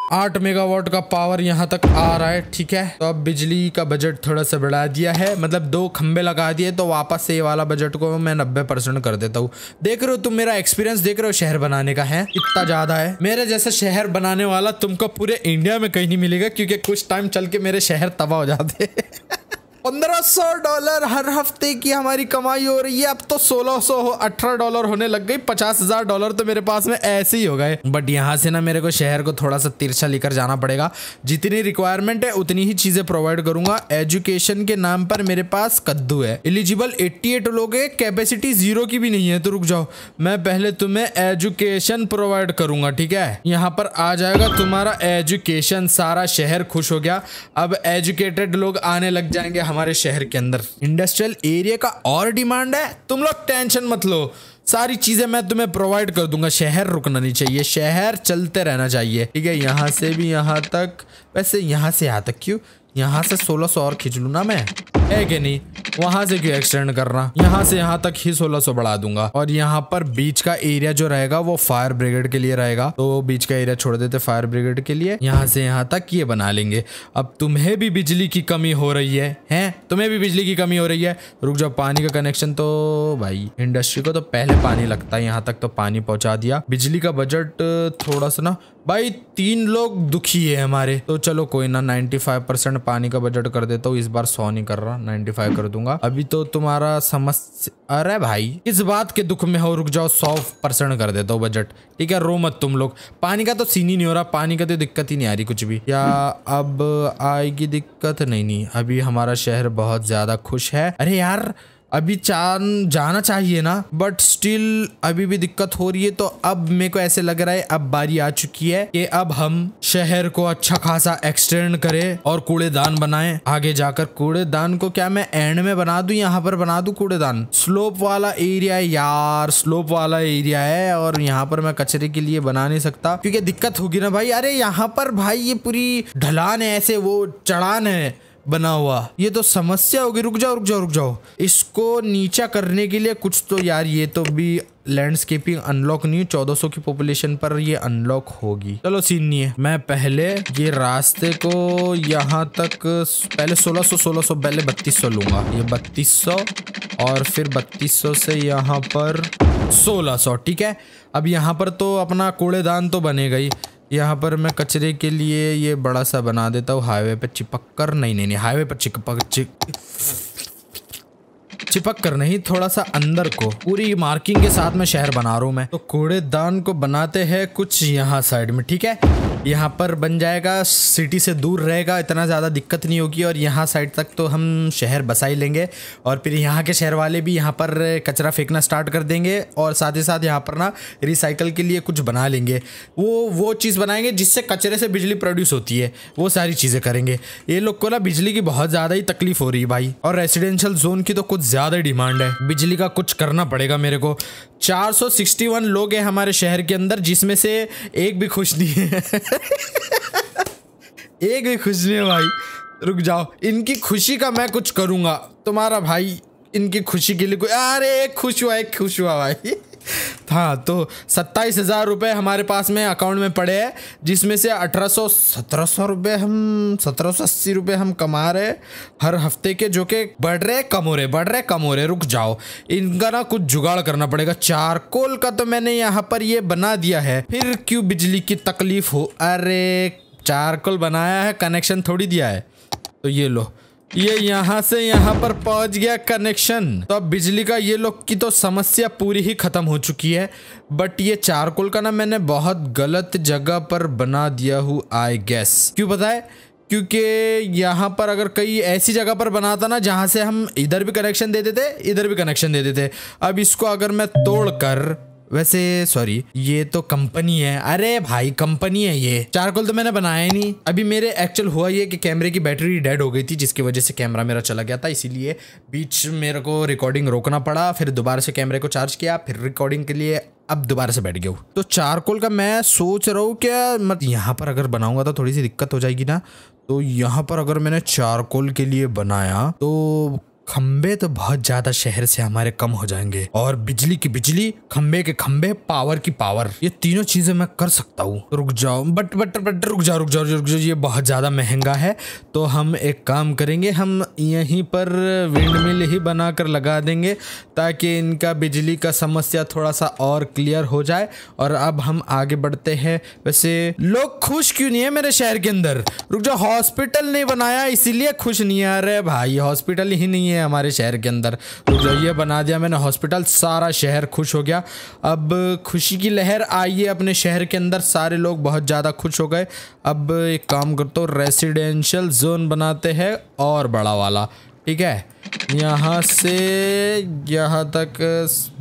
आठ मेगावाट का पावर यहाँ तक आ रहा है, ठीक है? तो अब बिजली का बजट थोड़ा सा बढ़ा दिया है। मतलब दो खंबे लगा दिए तो वापस से ये वाला बजट को मैं नब्बे परसेंट कर देता हूँ। देख रहे हो तुम मेरा एक्सपीरियंस देख रहे हो शहर बनाने का है? इतना ज़्यादा है। मेरे जैसा शहर बनाने वाला तुमको पूरे इंडिया में कहीं नहीं मिलेगा, क्योंकि कुछ टाइम चल के मेरे शहर तबाह हो जाते पंद्रह सौ डॉलर हर हफ़्ते की हमारी कमाई हो रही है। अब तो सोलह सौ अठारह डॉलर होने लग गई। पचास हज़ार डॉलर तो मेरे पास में ऐसे ही हो गए। बट यहाँ से ना मेरे को शहर को थोड़ा सा तिरछा लेकर जाना पड़ेगा। जितनी रिक्वायरमेंट है, उतनी ही चीज़ें प्रोवाइड करूँगा। एजुकेशन के नाम पर मेरे पास कद्दू है। एलिजिबल एट्टी एट लोग है। कैपेसिटी ज़ीरो की भी नहीं है तो रुक जाओ। मैं पहले तुम्हें एजुकेशन प्रोवाइड करूँगा, ठीक है? यहाँ पर आ जाएगा तुम्हारा एजुकेशन सारा शहर खुश हो गया। अब एजुकेटेड लोग आने लग जाएँगे। हम हमारे शहर के अंदर। इंडस्ट्रियल एरिया का और डिमांड है। तुम लोग टेंशन मत लो। सारी चीज़ें मैं तुम्हें प्रोवाइड कर दूँगा। शहर रुकना नहीं चाहिए। शहर चलते रहना चाहिए। ठीक है? यहाँ से भी यहाँ तक। वैसे यहाँ से यहाँ तक क्यों? यहाँ से सोलह सौ और खींच लू ना मैं? है कि नहीं वहाँ से क्यों एक्सटेंड करना? यहाँ से यहाँ तक ही 1600 बढ़ा दूँगा। और यहाँ पर बीच का एरिया जो रहेगा, वो फायर ब्रिगेड के लिए रहेगा। तो बीच का एरिया छोड़ देते फायर ब्रिगेड के लिए। यहाँ से यहाँ तक ये बना लेंगे। अब तुम्हें भी बिजली की कमी हो रही है, हैं? तुम्हें भी बिजली की कमी हो रही है? रुक जाओ, पानी का कनेक्शन तो भाई इंडस्ट्री को तो पहले पानी लगता है। यहाँ तक तो पानी पहुँचा दिया। बिजली का बजट थोड़ा सा ना, भाई तीन लोग दुखी है हमारे। तो चलो कोई ना 95 परसेंट पानी का बजट कर देता हूँ। इस बार सौ नहीं कर रहा। 95 कर दूँगा। अभी तो तुम्हारा समस्या अरे भाई, इस बात के दुख में हो, रुक जाओ, सौ परसेंट कर देता हूँ बजट ठीक है, रो मत तुम लोग। पानी का तो सीन ही नहीं हो रहा, पानी का तो दिक्कत ही नहीं आ रही कुछ भी। या अब आएगी दिक्कत? नहीं नहीं। अभी हमारा शहर बहुत ज़्यादा खुश है। अरे यार अभी चाँद जाना चाहिए ना बट स्टिल अभी भी दिक्कत हो रही है तो अब मेरे को ऐसे लग रहा है, अब बारी आ चुकी है कि अब हम शहर को अच्छा खासा एक्सटेंड करें और कूड़ेदान बनाएँ। आगे जाकर कूड़ेदान को क्या मैं एंड में बना दूँ, यहाँ पर बना दूँ कूड़ेदान? स्लोप वाला एरिया है यार स्लोप वाला एरिया है और यहाँ पर मैं कचरे के लिए बना नहीं सकता, क्योंकि दिक्कत होगी ना भाई। अरे यहाँ पर भाई ये पूरी ढलान है, ऐसे वो चढ़ान है। बना हुआ। ये तो समस्या होगी। रुक जाओ रुक जाओ रुक जाओ। इसको नीचा करने के लिए कुछ तो यार, ये तो भी लैंडस्केपिंग अनलॉक नहीं चौदह सौ की पॉपुलेशन पर ये अनलॉक होगी। चलो सीन नहीं है। मैं पहले ये रास्ते को यहाँ तक पहले सोलह सौ सोलह सौ, पहले बत्तीस सौ लूँगा। ये बत्तीस सौ और फिर बत्तीस सौ से यहाँ पर सोलह सौ, ठीक है? अब यहाँ पर तो अपना कूड़ेदान तो बनेगा ही। यहाँ पर मैं कचरे के लिए ये बड़ा सा बना देता हूँ। हाईवे पे चिपक कर, नहीं नहीं नहीं, हाईवे पर चिपक चिप चिपक कर नहीं, थोड़ा सा अंदर को। पूरी मार्किंग के साथ में शहर बना रहा हूँ मैं। तो कूड़ेदान को बनाते हैं कुछ यहाँ साइड में, ठीक है? यहाँ पर बन जाएगा सिटी से दूर रहेगा, इतना ज़्यादा दिक्कत नहीं होगी और यहाँ साइड तक तो हम शहर बसा ही लेंगे और फिर यहाँ के शहर वाले भी यहाँ पर कचरा फेंकना स्टार्ट कर देंगे और साथ ही साथ यहाँ पर ना रिसाइकल के लिए कुछ बना लेंगे। वो वो चीज़ बनाएँगे जिससे कचरे से बिजली प्रोड्यूस होती है। वो सारी चीज़ें करेंगे। ये लोग को ना बिजली की बहुत ज़्यादा ही तकलीफ़ हो रही है भाई। और रेसिडेंशियल जोन की तो कुछ ज़्यादा डिमांड है। बिजली का कुछ करना पड़ेगा मेरे को। 461 लोग हैं हमारे शहर के अंदर, जिसमें से एक भी खुश नहीं है। एक भी खुश नहीं है भाई। रुक जाओ। इनकी खुशी का मैं कुछ करूँगा। तुम्हारा भाई इनकी खुशी के लिए कोई अरे, एक खुश हुआ, एक खुश हुआ भाई। हाँ तो सत्ताईस हज़ार रुपये हमारे पास में अकाउंट में पड़े हैं, जिसमें से अठारह सौ, सत्रह सौ रुपये हम, सत्रह सौ अस्सी रुपये हम कमा रहे हर हफ़्ते के जो कि बढ़ रहे कम हो रहे बढ़ रहे कम हो रहे रुक जाओ। इनका ना कुछ जुगाड़ करना पड़ेगा। चारकोल का तो मैंने यहाँ पर ये बना दिया है। फिर क्यों बिजली की तकलीफ़ हो? अरे, चारकोल बनाया है, कनेक्शन थोड़ी दिया है। तो ये लो। ये यहाँ से यहाँ पर पहुँच गया कनेक्शन तो अब बिजली का ये लोग की तो समस्या पूरी ही खत्म हो चुकी है। बट ये चारकोल का ना मैंने बहुत गलत जगह पर बना दिया हूँ आई गैस क्यों बताए क्योंकि यहाँ पर अगर कई ऐसी जगह पर बनाता ना जहाँ से हम इधर भी कनेक्शन दे देते, इधर भी कनेक्शन दे देते। अब इसको अगर मैं तोड़ कर वैसे सॉरी ये तो कंपनी है। अरे भाई कंपनी है ये। चारकोल तो मैंने बनाया ही नहीं। अभी मेरे एक्चुअल हुआ ये कि कैमरे की बैटरी डेड हो गई थी, जिसकी वजह से कैमरा मेरा चला गया था। इसीलिए बीच मेरे को रिकॉर्डिंग रोकना पड़ा, फिर दोबारा से कैमरे को चार्ज किया, फिर रिकॉर्डिंग के लिए अब दोबारा से बैठ गया हूँ। तो चारकोल का मैं सोच रहा हूँ क्या, मत, यहाँ पर अगर बनाऊँगा तो थोड़ी सी दिक्कत हो जाएगी ना। तो यहाँ पर अगर मैंने चारकोल के लिए बनाया तो खंबे तो बहुत ज़्यादा शहर से हमारे कम हो जाएँगे। और बिजली की बिजली खंबे के खंबे पावर की पावर। ये तीनों चीज़ें मैं कर सकता हूँ। रुक जाओ। बट बट बट, रुक जाओ रुक जाओ रुक जाओ। ये बहुत ज़्यादा महँगा है। तो हम एक काम करेंगे। हम यहीं पर विंड मिल ही बनाकर लगा देंगे ताकि इनका बिजली का समस्या थोड़ा सा और क्लियर हो जाए। और अब हम आगे बढ़ते हैं। वैसे लोग खुश क्यों नहीं है मेरे शहर के अंदर? रुक जाओ हॉस्पिटल नहीं बनाया, इसीलिए खुश नहीं आ रहे भाई हॉस्पिटल ही नहीं है। हमारे शहर के अंदर। रुक जाओ ये बना दिया मैंने हॉस्पिटल सारा शहर खुश हो गया। अब खुशी की लहर आई है अपने शहर के अंदर, सारे लोग बहुत ज़्यादा खुश हो गए। अब एक काम करते हो रेसिडेंशियल जोन बनाते हैं, और बड़ा वाला, ठीक है? यहाँ से, यहाँ तक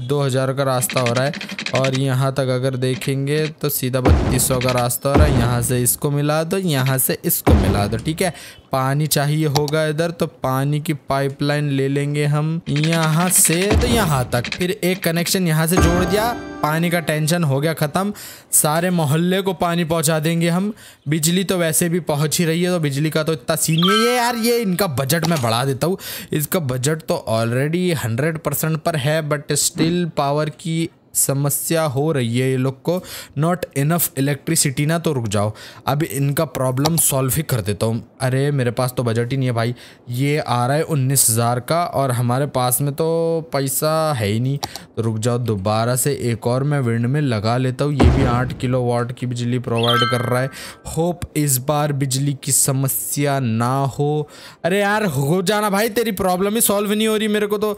2000 का रास्ता हो रहा है, और यहाँ तक अगर देखेंगे तो सीधा बत्तीस सौ का रास्ता हो रहा है। यहाँ से इसको मिला दो, यहाँ से इसको मिला दो, ठीक है? पानी चाहिए होगा इधर तो पानी की पाइपलाइन ले लेंगे हम। यहाँ से तो यहाँ तक। फिर एक कनेक्शन यहाँ से जोड़ दिया। पानी का टेंशन हो गया ख़त्म। सारे मोहल्ले को पानी पहुँचा देंगे हम। बिजली तो वैसे भी पहुँच ही रही है तो बिजली का तो इतना सीन नहीं है। यार, ये इनका बजट मैं बढ़ा देता हूँ। इसका बजट तो ऑलरेडी हंड्रेड परसेंट पर है बट स्टिल पावर की समस्या हो रही है ये लोग को। नॉट इनफ इलेक्ट्रिसिटी ना तो रुक जाओ। अब इनका प्रॉब्लम सॉल्व ही कर देता हूँ। अरे, मेरे पास तो बजट ही नहीं है भाई। ये आ रहा है उन्नीस हज़ार का और हमारे पास में तो पैसा है ही नहीं। तो रुक जाओ, दोबारा से एक और मैं विंड में लगा लेता हूँ। ये भी आठ किलो वाट की बिजली प्रोवाइड कर रहा है। होप इस बार बिजली की समस्या ना हो। अरे यार, हो जाना भाई, तेरी प्रॉब्लम ही सॉल्व नहीं हो रही मेरे को तो।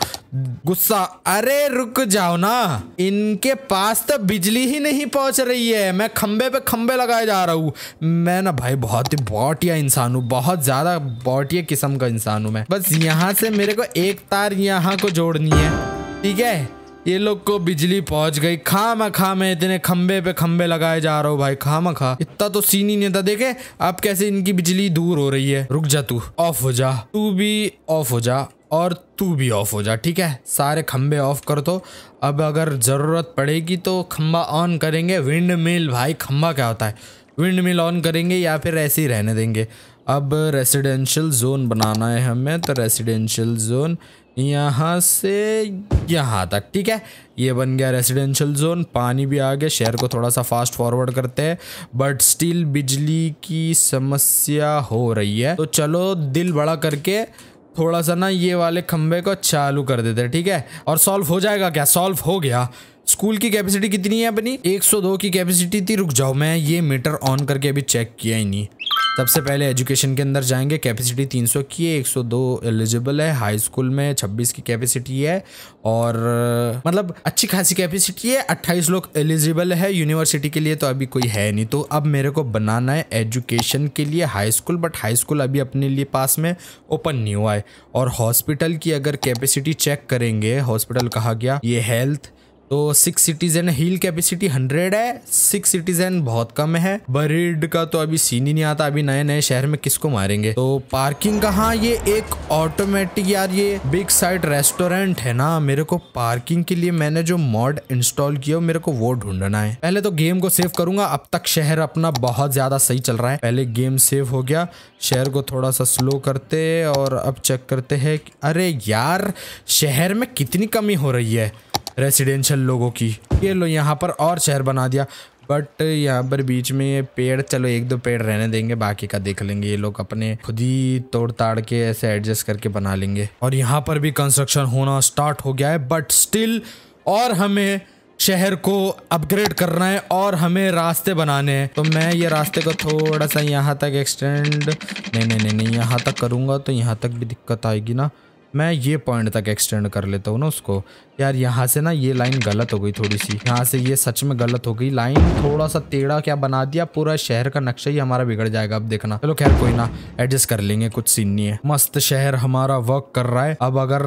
गुस्सा। अरे, रुक जाओ ना। इन इनके पास तो बिजली ही नहीं पहुँच रही है। मैं खंबे पे खंबे लगाए जा रहा हूँ। मैं ना भाई बहुत ही बॉटिया इंसान हूँ। बहुत ज़्यादा बॉटिया किस्म का इंसान हूँ मैं। बस यहाँ से मेरे को एक तार यहाँ को जोड़नी है। ठीक है? ये लोग को बिजली पहुँच गई। खा खा मैं इतने खंबे पे खंबे लगाए जा रहा हूँ भाई। खा खा। इतना तो सीन ही नहीं था। देखे, अब कैसे इनकी बिजली दूर हो रही है। रुक जा तू। ऑफ़ हो जा। तू भी ऑफ़ हो जा। और तू भी ऑफ़ हो जा, ठीक है? सारे खंबे ऑफ़ कर दो। अब अगर ज़रूरत पड़ेगी तो खंबा ऑन करेंगे। विंड मिल भाई खंबा क्या होता है? विंड मिल ऑन करेंगे या फिर ऐसे ही रहने देंगे। अब रेसिडेंशियल जोन बनाना है हमें तो रेसिडेंशियल जोन यहाँ से यहाँ तक, ठीक है? ये बन गया रेसिडेंशियल जोन पानी भी आ गया, शहर को थोड़ा सा फास्ट फॉरवर्ड करते हैं। बट स्टिल बिजली की समस्या हो रही है। तो चलो, दिल बड़ा करके थोड़ा सा ना ये वाले खंबे को चालू कर देते हैं, ठीक है? और सॉल्व हो जाएगा क्या? सॉल्व हो गया। स्कूल की कैपेसिटी कितनी है अपनी? 102 की कैपेसिटी थी, रुक जाओ, मैं ये मीटर ऑन करके अभी चेक किया ही नहीं। सबसे पहले एजुकेशन के अंदर जाएँगे। कैपेसिटी 300 की है 102 एलिजिबल है। हाई स्कूल में 26 की कैपेसिटी है और मतलब अच्छी खासी कैपेसिटी है। 28 लोग एलिजिबल है यूनिवर्सिटी के लिए तो अभी कोई है नहीं। तो अब मेरे को बनाना है एजुकेशन के लिए high school, but high school अभी अपने लिए पास में ओपन नहीं हुआ है। और हॉस्पिटल की अगर कैपेसिटी चेक करेंगे, हॉस्पिटल कहा गया, ये हेल्थ तो six citizen heal capacity hundred है। सिक्स सिटीजन बहुत कम है। बरीड का तो अभी सीन ही नहीं आता। अभी नए नए शहर में किसको मारेंगे? तो पार्किंग कहाँ ये एक ऑटोमेटिक यार, ये बिग साइड रेस्टोरेंट है ना। मेरे को पार्किंग के लिए मैंने जो मॉड इंस्टॉल किया मेरे को वो ढूंढना है। पहले तो गेम को सेव करूँगा। अब तक शहर अपना बहुत ज़्यादा सही चल रहा है। पहले गेम सेव हो गया। शहर को थोड़ा सा स्लो करते और अब चेक करते हैं अरे यार, शहर में कितनी कमी हो रही है? रेसिडेंशियल लोगों की। ये लो यहाँ पर और शहर बना दिया बट यहाँ पर बीच में ये पेड़, चलो एक दो पेड़ रहने देंगे, बाकी का देख लेंगे। ये लोग अपने खुद ही तोड़ ताड़ के ऐसे एडजस्ट करके बना लेंगे। और यहाँ पर भी कंस्ट्रक्शन होना स्टार्ट हो गया है बट स्टिल और हमें शहर को अपग्रेड करना है और हमें रास्ते बनाने हैं। तो मैं ये रास्ते को थोड़ा सा यहाँ तक एक्सटेंड नहीं नहीं नहीं नहीं, यहाँ तक करूँगा तो यहाँ तक भी दिक्कत आएगी ना। मैं ये पॉइंट तक एक्सटेंड कर लेता हूँ ना उसको। यार, यहाँ से ना ये लाइन गलत हो गई थोड़ी सी यहाँ से ये सच में गलत हो गई। लाइन थोड़ा सा टेढ़ा क्या बना दिया? पूरा शहर का नक्शा ही हमारा बिगड़ जाएगा। अब देखना। चलो खैर, कोई ना। एडजस्ट कर लेंगे, कुछ सीन नहीं है। मस्त शहर हमारा वर्क कर रहा है। अब अगर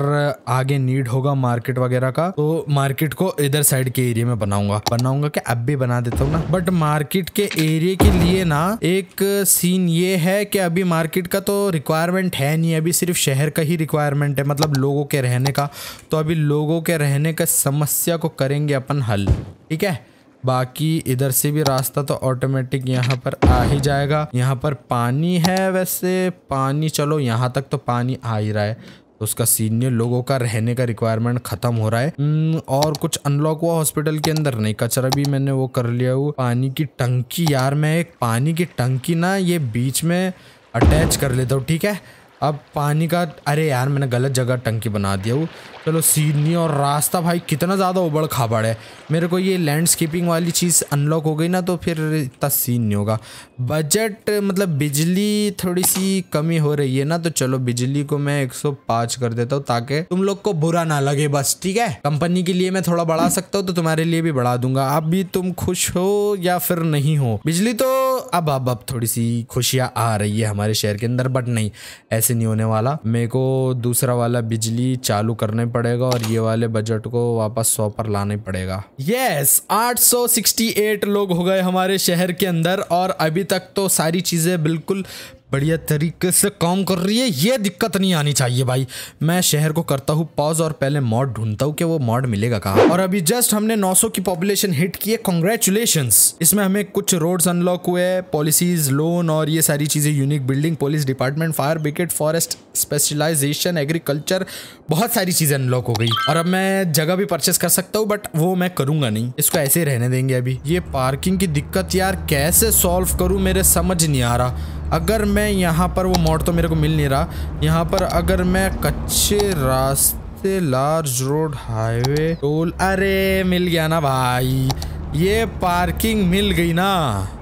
आगे नीड होगा मार्केट वगैरह का तो मार्केट को इधर साइड के एरिया में बनाऊँगा। बनाऊँगा क्या? अब भी बना देता हूँ ना। बट मार्केट के एरिया के लिए ना, एक सीन ये है कि अभी मार्केट का तो रिक्वायरमेंट है नहीं। अभी सिर्फ़ शहर का ही रिक्वायरमेंट है मतलब लोगों के रहने का। तो अभी लोगों के रहने का समस्या को करेंगे अपन हल ठीक है? बाकी इधर से भी रास्ता तो ऑटोमेटिक यहाँ पर आ ही जाएगा। यहाँ पर पानी है वैसे पानी चलो यहाँ तक तो पानी आ ही रहा है। तो उसका सीनियर लोगों का रहने का रिक्वायरमेंट खत्म हो रहा है। हम्म, और कुछ अनलॉक हुआ हॉस्पिटल के अंदर? नहीं कचरा भी मैंने वो कर लिया वो पानी की टंकी यार मैं एक पानी की टंकी ना ये बीच में अटैच कर लेता हूँ ठीक है? अब पानी का अरे यार मैंने गलत जगह टंकी बना दिया वो चलो सीढ़ी और रास्ता भाई कितना ज़्यादा उबड़ खाबड़ है। मेरे को ये लैंडस्केपिंग वाली चीज़ अनलॉक हो गई ना तो फिर इतना सीन नहीं होगा। बजट मतलब बिजली थोड़ी सी कमी हो रही है ना तो चलो बिजली को मैं 105 कर देता हूँ ताकि तुम लोग को बुरा ना लगे बस, ठीक है? कंपनी के लिए मैं थोड़ा बढ़ा सकता हूँ तो तुम्हारे लिए भी बढ़ा दूँगा। अब भी तुम खुश हो या फिर नहीं हो? बिजली तो अब अब अब थोड़ी सी खुशियाँ आ रही है हमारे शहर के अंदर बट नहीं, ऐसे नहीं होने वाला। मेरे को दूसरा वाला बिजली चालू करने पड़ेगा और ये वाले बजट को वापस सौ पर लाना ही पड़ेगा। यस yes, 868 लोग हो गए हमारे शहर के अंदर और अभी तक तो सारी चीज़ें बिल्कुल बढ़िया तरीके से काम कर रही है, ये दिक्कत नहीं आनी चाहिए भाई। मैं शहर को करता हूँ पॉज और पहले मॉड ढूंढता हूँ कि वो मॉड मिलेगा कहाँ। और अभी जस्ट हमने 900 की पॉपुलेशन हिट की है कॉन्ग्रेचुलेशन इसमें हमें कुछ रोड्स अनलॉक हुए पॉलिसीज़ लोन और ये सारी चीज़ें unique building police department fire brigade forest specialization agriculture बहुत सारी चीज़ें अनलॉक हो गई। और अब मैं जगह भी परचेस कर सकता हूँ बट वो मैं करूँगा नहीं। इसको ऐसे रहने देंगे अभी। ये पार्किंग की दिक्कत यार, कैसे सॉल्व करूँ मेरे समझ नहीं आ रहा। अगर मैं यहाँ पर, वो मोड तो मेरे को मिल नहीं रहा। यहाँ पर अगर मैं कच्चे रास्ते लार्ज रोड हाईवे टोल अरे, मिल गया ना भाई। ये पार्किंग मिल गई ना।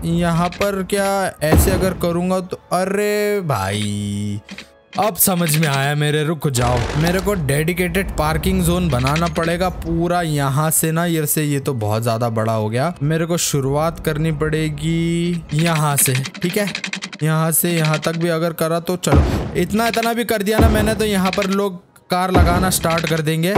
यहाँ पर क्या ऐसे अगर करूँगा तो अरे भाई। अब समझ में आया मेरे, रुक जाओ। मेरे को डेडिकेटेड पार्किंग जोन बनाना पड़ेगा पूरा यहाँ से ना, ये से ये तो बहुत ज़्यादा बड़ा हो गया। मेरे को शुरुआत करनी पड़ेगी यहाँ से, ठीक है? यहाँ से यहाँ तक भी अगर करा तो चलो। इतना इतना भी कर दिया ना मैंने तो यहाँ पर लोग कार लगाना स्टार्ट कर देंगे।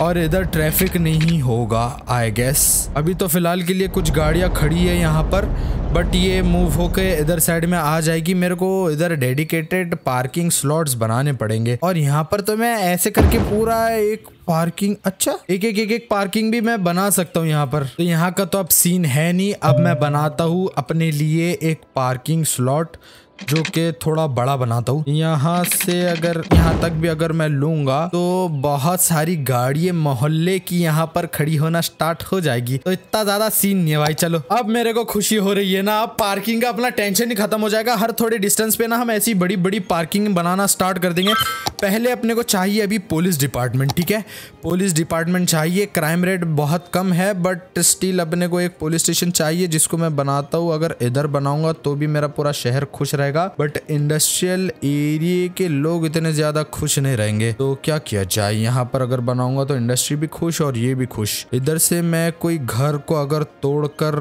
और इधर ट्रैफ़िक नहीं होगा आई गेस अभी तो फ़िलहाल के लिए कुछ गाड़ियाँ खड़ी है यहाँ पर बट ये मूव होके इधर साइड में आ जाएगी। मेरे को इधर डेडिकेटेड पार्किंग स्लॉट्स बनाने पड़ेंगे। और यहाँ पर तो मैं ऐसे करके पूरा एक पार्किंग अच्छा एक एक एक एक पार्किंग भी मैं बना सकता हूँ यहाँ पर। तो यहाँ का तो अब सीन है नहीं, अब मैं बनाता हूँ अपने लिए एक पार्किंग स्लॉट जो कि थोड़ा बड़ा बनाता हूँ। यहाँ से अगर, यहाँ तक भी अगर मैं लूँगा तो बहुत सारी गाड़ियाँ मोहल्ले की यहाँ पर खड़ी होना स्टार्ट हो जाएगी। तो इतना ज़्यादा सीन नहीं है भाई, चलो। अब मेरे को खुशी हो रही है ना, अब पार्किंग का अपना टेंशन ही खत्म हो जाएगा। हर थोड़े डिस्टेंस पे ना हम ऐसी बड़ी बड़ी पार्किंग बनाना स्टार्ट कर देंगे। पहले अपने को चाहिए अभी पुलिस डिपार्टमेंट ठीक है? पुलिस डिपार्टमेंट चाहिए क्राइम रेट बहुत कम है बट स्टिल अपने को एक पुलिस स्टेशन चाहिए, जिसको मैं बनाता हूँ। अगर इधर बनाऊँगा तो भी मेरा पूरा शहर खुश रहेगा। रहेगा बट इंडस्ट्रियल एरिया के लोग इतने ज़्यादा खुश नहीं रहेंगे। तो क्या किया जाए? यहाँ पर अगर बनाऊँगा तो इंडस्ट्री भी खुश और ये भी खुश। इधर से मैं कोई घर को अगर तोड़कर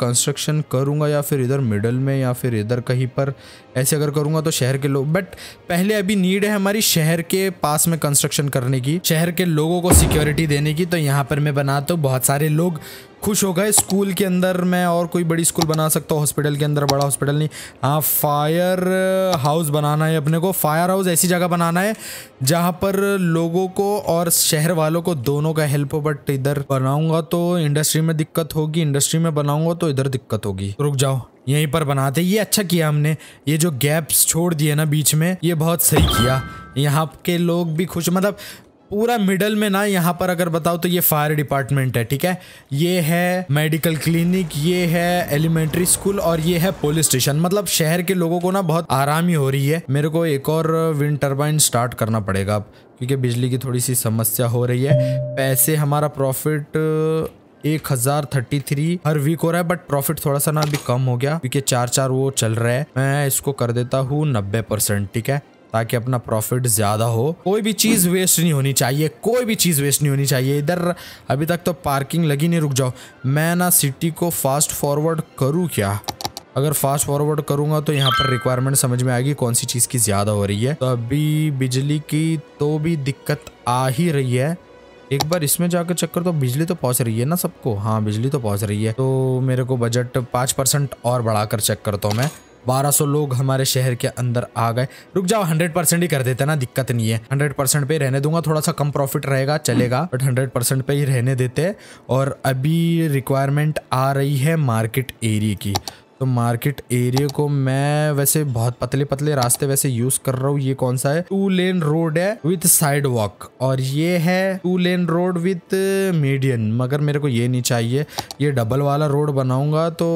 कंस्ट्रक्शन करूँगा या फिर इधर मिडल में या फिर इधर कहीं पर ऐसे अगर करूँगा तो शहर के लोग बट पहले अभी नीड है हमारी शहर के पास में कंस्ट्रक्शन करने की, शहर के लोगों को सिक्योरिटी देने की। तो यहाँ पर मैं बनाता हूँ बहुत सारे लोग खुश हो गए। स्कूल के अंदर मैं और कोई बड़ी स्कूल बना सकता हूँ, हॉस्पिटल के अंदर, बड़ा हॉस्पिटल नहीं। हाँ फायर हाउस बनाना है अपने को। फायर हाउस ऐसी जगह बनाना है, जहाँ पर लोगों को और शहर वालों को दोनों का हेल्प हो, बट इधर बनाऊँगा तो इंडस्ट्री में दिक्कत होगी, इंडस्ट्री में बनाऊँगा तो इधर दिक्कत होगी। रुक जाओ, यहीं पर बनाते। ये अच्छा किया हमने। ये जो गैप्स छोड़ दिए ना बीच में, ये बहुत सही किया। यहाँ के लोग भी खुश मतलब पूरा मिडल में ना यहाँ पर अगर बताओ तो ये फायर डिपार्टमेंट है, ठीक है? ये है मेडिकल क्लिनिक ये है एलिमेंट्री स्कूल और ये है पुलिस स्टेशन मतलब शहर के लोगों को ना बहुत आराम ही हो रही है। मेरे को एक और विंड टर्बाइन स्टार्ट करना पड़ेगा अब, क्योंकि बिजली की थोड़ी सी समस्या हो रही है। पैसे हमारा प्रॉफिट एक हज़ार थर्टी थ्री हर वीक हो रहा है बट प्रॉफिट थोड़ा सा ना अभी कम हो गया, क्योंकि चार चार वो चल रहा है। मैं इसको कर देता हूँ नब्बे परसेंट ठीक है? ताकि अपना प्रॉफिट ज़्यादा हो। कोई भी चीज़ वेस्ट नहीं होनी चाहिए, कोई भी चीज़ वेस्ट नहीं होनी चाहिए। इधर अभी तक तो पार्किंग लगी नहीं, रुक जाओ। मैं ना सिटी को फास्ट फॉरवर्ड करूँ क्या? अगर फास्ट फॉरवर्ड करूँगा तो यहाँ पर रिक्वायरमेंट समझ में आएगी कौन सी चीज़ की ज़्यादा हो रही है। तो अभी बिजली की तो भी दिक्कत आ ही रही है। एक बार इसमें जाकर चक्कर तो बिजली तो पहुँच रही है ना सबको? हाँ बिजली तो पहुँच रही है। तो मेरे को बजट पाँच परसेंट और बढ़ाकर चेक करता हूँ मैं। 1200 लोग हमारे शहर के अंदर आ गए। रुक जाओ 100 परसेंट ही कर देते ना, दिक्कत नहीं है। 100 परसेंट पे रहने दूँगा, थोड़ा सा कम प्रॉफिट रहेगा, चलेगा बट 100 परसेंट पे ही रहने देते। और अभी रिक्वायरमेंट आ रही है मार्केट एरिया की। तो मार्केट एरिया को मैं वैसे बहुत पतले पतले रास्ते वैसे यूज़ कर रहा हूँ। ये कौन सा है? टू लेन रोड है विथ साइड वॉक और ये है two lane road with median मगर मेरे को ये नहीं चाहिए। ये डबल वाला रोड बनाऊँगा तो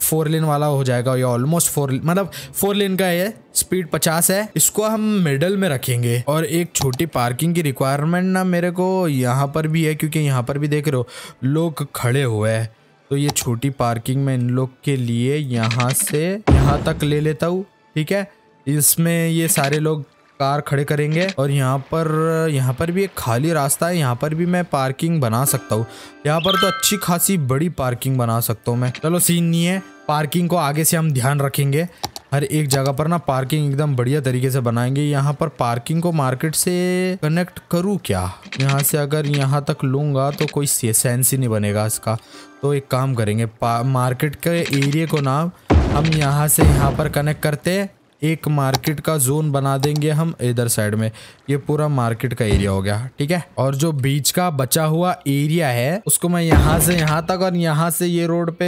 फोर लेन वाला हो जाएगा ये ऑलमोस्ट फोर मतलब फोर लेन का है स्पीड 50 है। इसको हम मिडल में रखेंगे और एक छोटी पार्किंग की रिक्वायरमेंट ना मेरे को यहाँ पर भी है, क्योंकि यहाँ पर भी देख रहे हो, लोग खड़े हुए हैं। तो ये छोटी पार्किंग में इन लोग के लिए यहाँ से यहाँ तक ले लेता हूँ, ठीक है? इसमें ये सारे लोग कार खड़े करेंगे और यहाँ पर यहाँ पर भी एक खाली रास्ता है, यहाँ पर भी मैं पार्किंग बना सकता हूँ। यहाँ पर तो अच्छी खासी बड़ी पार्किंग बना सकता हूँ मैं। चलो सीन नहीं है, पार्किंग को आगे से हम ध्यान रखेंगे। हर एक जगह पर ना पार्किंग एकदम बढ़िया तरीके से बनाएँगे। यहाँ पर पार्किंग को मार्केट से कनेक्ट करूँ क्या? यहाँ से अगर यहाँ तक लूँगा तो कोई सेंस ही नहीं बनेगा इसका। तो एक काम करेंगे मार्केट के एरिए को ना हम यहाँ से यहाँ पर कनेक्ट करते। एक मार्केट का जोन बना देंगे हम इधर साइड में। ये पूरा मार्केट का एरिया हो गया, ठीक है? और जो बीच का बचा हुआ एरिया है, उसको मैं यहाँ से यहाँ तक और यहाँ से ये रोड पे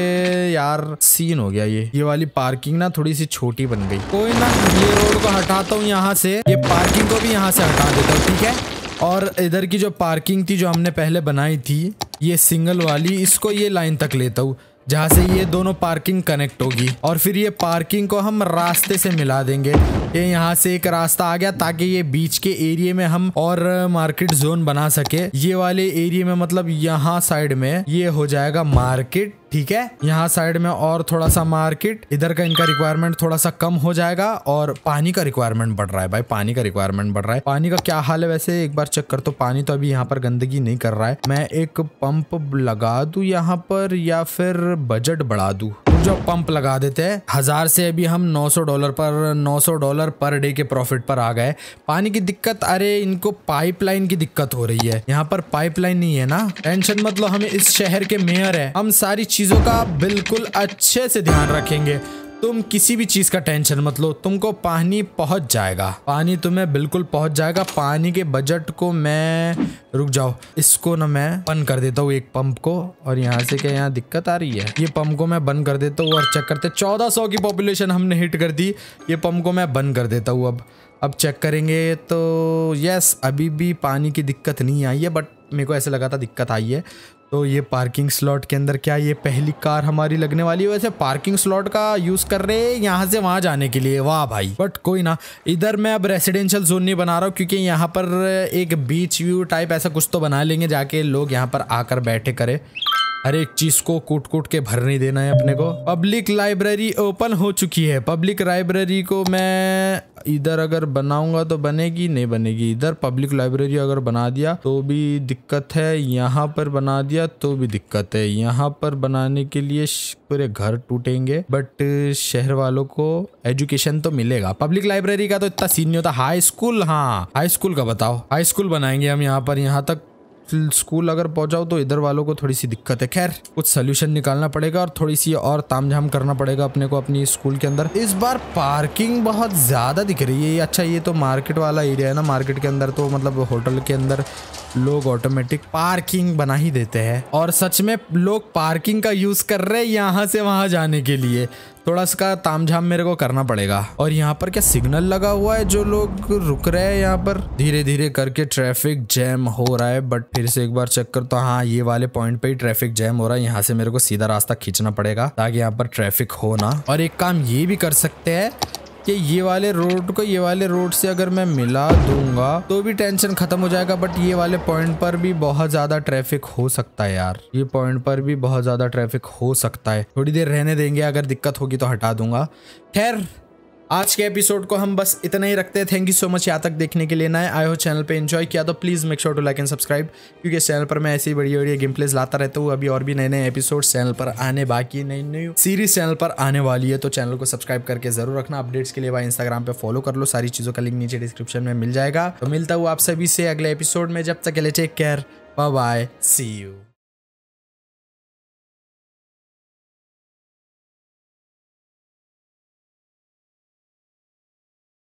यार सीन हो गया ये। ये वाली पार्किंग ना थोड़ी सी छोटी बन गई। कोई ना, ये रोड को हटाता हूँ यहाँ से। ये पार्किंग को भी यहाँ से हटा देता हूँ, ठीक है? और इधर की जो पार्किंग थी जो हमने पहले बनाई थी, ये सिंगल वाली, इसको ये लाइन तक लेता हूँ। जहाँ से ये दोनों पार्किंग कनेक्ट होगी और फिर ये पार्किंग को हम रास्ते से मिला देंगे। ये यहाँ से एक रास्ता आ गया ताकि ये बीच के एरिया में हम और मार्केट जोन बना सके। ये वाले एरिया में मतलब यहाँ साइड में ये हो जाएगा मार्केट। ठीक है? यहाँ साइड में और थोड़ा सा मार्केट, इधर का इनका रिक्वायरमेंट थोड़ा सा कम हो जाएगा और पानी का रिक्वायरमेंट बढ़ रहा है। भाई, पानी का रिक्वायरमेंट बढ़ रहा है। पानी का क्या हाल है? वैसे एक बार चेक कर तो पानी तो अभी यहाँ पर गंदगी नहीं कर रहा है। मैं एक पंप लगा दू यहाँ पर या फिर बजट बढ़ा दू? जो पंप लगा देते हैं, हज़ार से अभी हम 900 डॉलर पर 900 डॉलर पर डे के प्रॉफिट पर आ गए पानी की दिक्कत, अरे इनको पाइपलाइन की दिक्कत हो रही है। यहाँ पर पाइपलाइन नहीं है ना। टेंशन मतलब हम इस शहर के मेयर है। हम सारी चीज़ों का बिल्कुल अच्छे से ध्यान रखेंगे। तुम किसी भी चीज़ का टेंशन मत लो, तुमको पानी पहुँच जाएगा। पानी तुम्हें बिल्कुल पहुँच जाएगा। पानी के बजट को मैं, रुक जाओ, इसको ना मैं बंद कर देता हूँ एक पंप को, और यहाँ से क्या यहाँ दिक्कत आ रही है? ये पंप को मैं बंद कर देता हूँ और चेक करते चौदह सौ की पॉपुलेशन हमने हिट कर दी। ये पंप को मैं बंद कर देता हूँ अब। अब चेक करेंगे तो यस अभी भी पानी की दिक्कत नहीं आई है बट मेरे को ऐसे लगा था दिक्कत आई है। तो ये पार्किंग स्लॉट के अंदर क्या ये पहली कार हमारी लगने वाली है? वैसे पार्किंग स्लॉट का यूज़ कर रहे हैं यहाँ से वहाँ जाने के लिए। वाह भाई। बट कोई ना, इधर मैं अब रेसिडेंशियल जोन नहीं बना रहा हूँ क्योंकि यहाँ पर एक बीच व्यू टाइप ऐसा कुछ तो बना लेंगे जाके लोग यहाँ पर आकर बैठे करे। हर एक चीज़ को कूट कूट के भर नहीं देना है अपने को। पब्लिक लाइब्रेरी ओपन हो चुकी है। पब्लिक लाइब्रेरी को मैं इधर अगर बनाऊँगा तो बनेगी, नहीं बनेगी? इधर पब्लिक लाइब्रेरी अगर बना दिया तो भी दिक्कत है, यहाँ पर बना दिया तो भी दिक्कत है। यहाँ पर बनाने के लिए पूरे घर टूटेंगे बट शहर वालों को एजुकेशन तो मिलेगा। पब्लिक लाइब्रेरी का तो इतना सीन नहीं होता हाई स्कूल हाँ हाई स्कूल का बताओ। हाई स्कूल बनाएँगे हम यहाँ पर, यहाँ तक स्कूल अगर पहुंचाओ तो इधर वालों को थोड़ी सी दिक्कत है। खैर, कुछ सोल्यूशन निकालना पड़ेगा और थोड़ी सी और तामझाम करना पड़ेगा अपने को अपनी स्कूल के अंदर। इस बार पार्किंग बहुत ज़्यादा दिख रही है। अच्छा ये तो मार्केट वाला एरिया है ना मार्केट के अंदर तो मतलब होटल के अंदर लोग ऑटोमेटिक पार्किंग बना ही देते हैं। और सच में लोग पार्किंग का यूज़ कर रहे हैं यहाँ से वहाँ जाने के लिए। थोड़ा सा तामझाम मेरे को करना पड़ेगा। और यहाँ पर क्या सिग्नल लगा हुआ है जो लोग रुक रहे हैं यहाँ पर? धीरे धीरे करके ट्रैफ़िक जैम हो रहा है बट फिर से एक बार चेक कर तो हाँ ये वाले पॉइंट पे ही ट्रैफ़िक जैम हो रहा है। यहाँ से मेरे को सीधा रास्ता खींचना पड़ेगा, ताकि यहाँ पर ट्रैफ़िक हो ना। और एक काम ये भी कर सकते हैं कि ये वाले रोड को, ये वाले रोड से अगर मैं मिला दूँगा तो भी टेंशन खत्म हो जाएगा बट ये वाले पॉइंट पर भी बहुत ज़्यादा ट्रैफ़िक हो सकता है यार। ये पॉइंट पर भी बहुत ज़्यादा ट्रैफ़िक हो सकता है। थोड़ी देर रहने देंगे, अगर दिक्कत होगी तो हटा दूँगा। खैर आज के एपिसोड को हम बस इतना ही रखते हैं। थैंक यू सो मच यहाँ तक देखने के लिए नए आए हो चैनल पे एंजॉय किया तो please make sure to like and subscribe क्योंकि इस चैनल पर मैं ऐसी बड़ी बड़ी गेम प्लेज लाता रहता हूँ। अभी और भी नए नए एपिसोड चैनल पर आने बाकी नई नई सीरीज़ चैनल पर आने वाली है तो चैनल को सब्सक्राइब करके ज़रूर रखना। अपडेट्स के लिए भाई इंस्टाग्राम पर फॉलो कर लो। सारी चीज़ों का लिंक नीचे डिस्क्रिप्शन में मिल जाएगा। तो मिलता हूँ आप सभी से अगले एपिसोड में। जब तक के लिए take care bye see you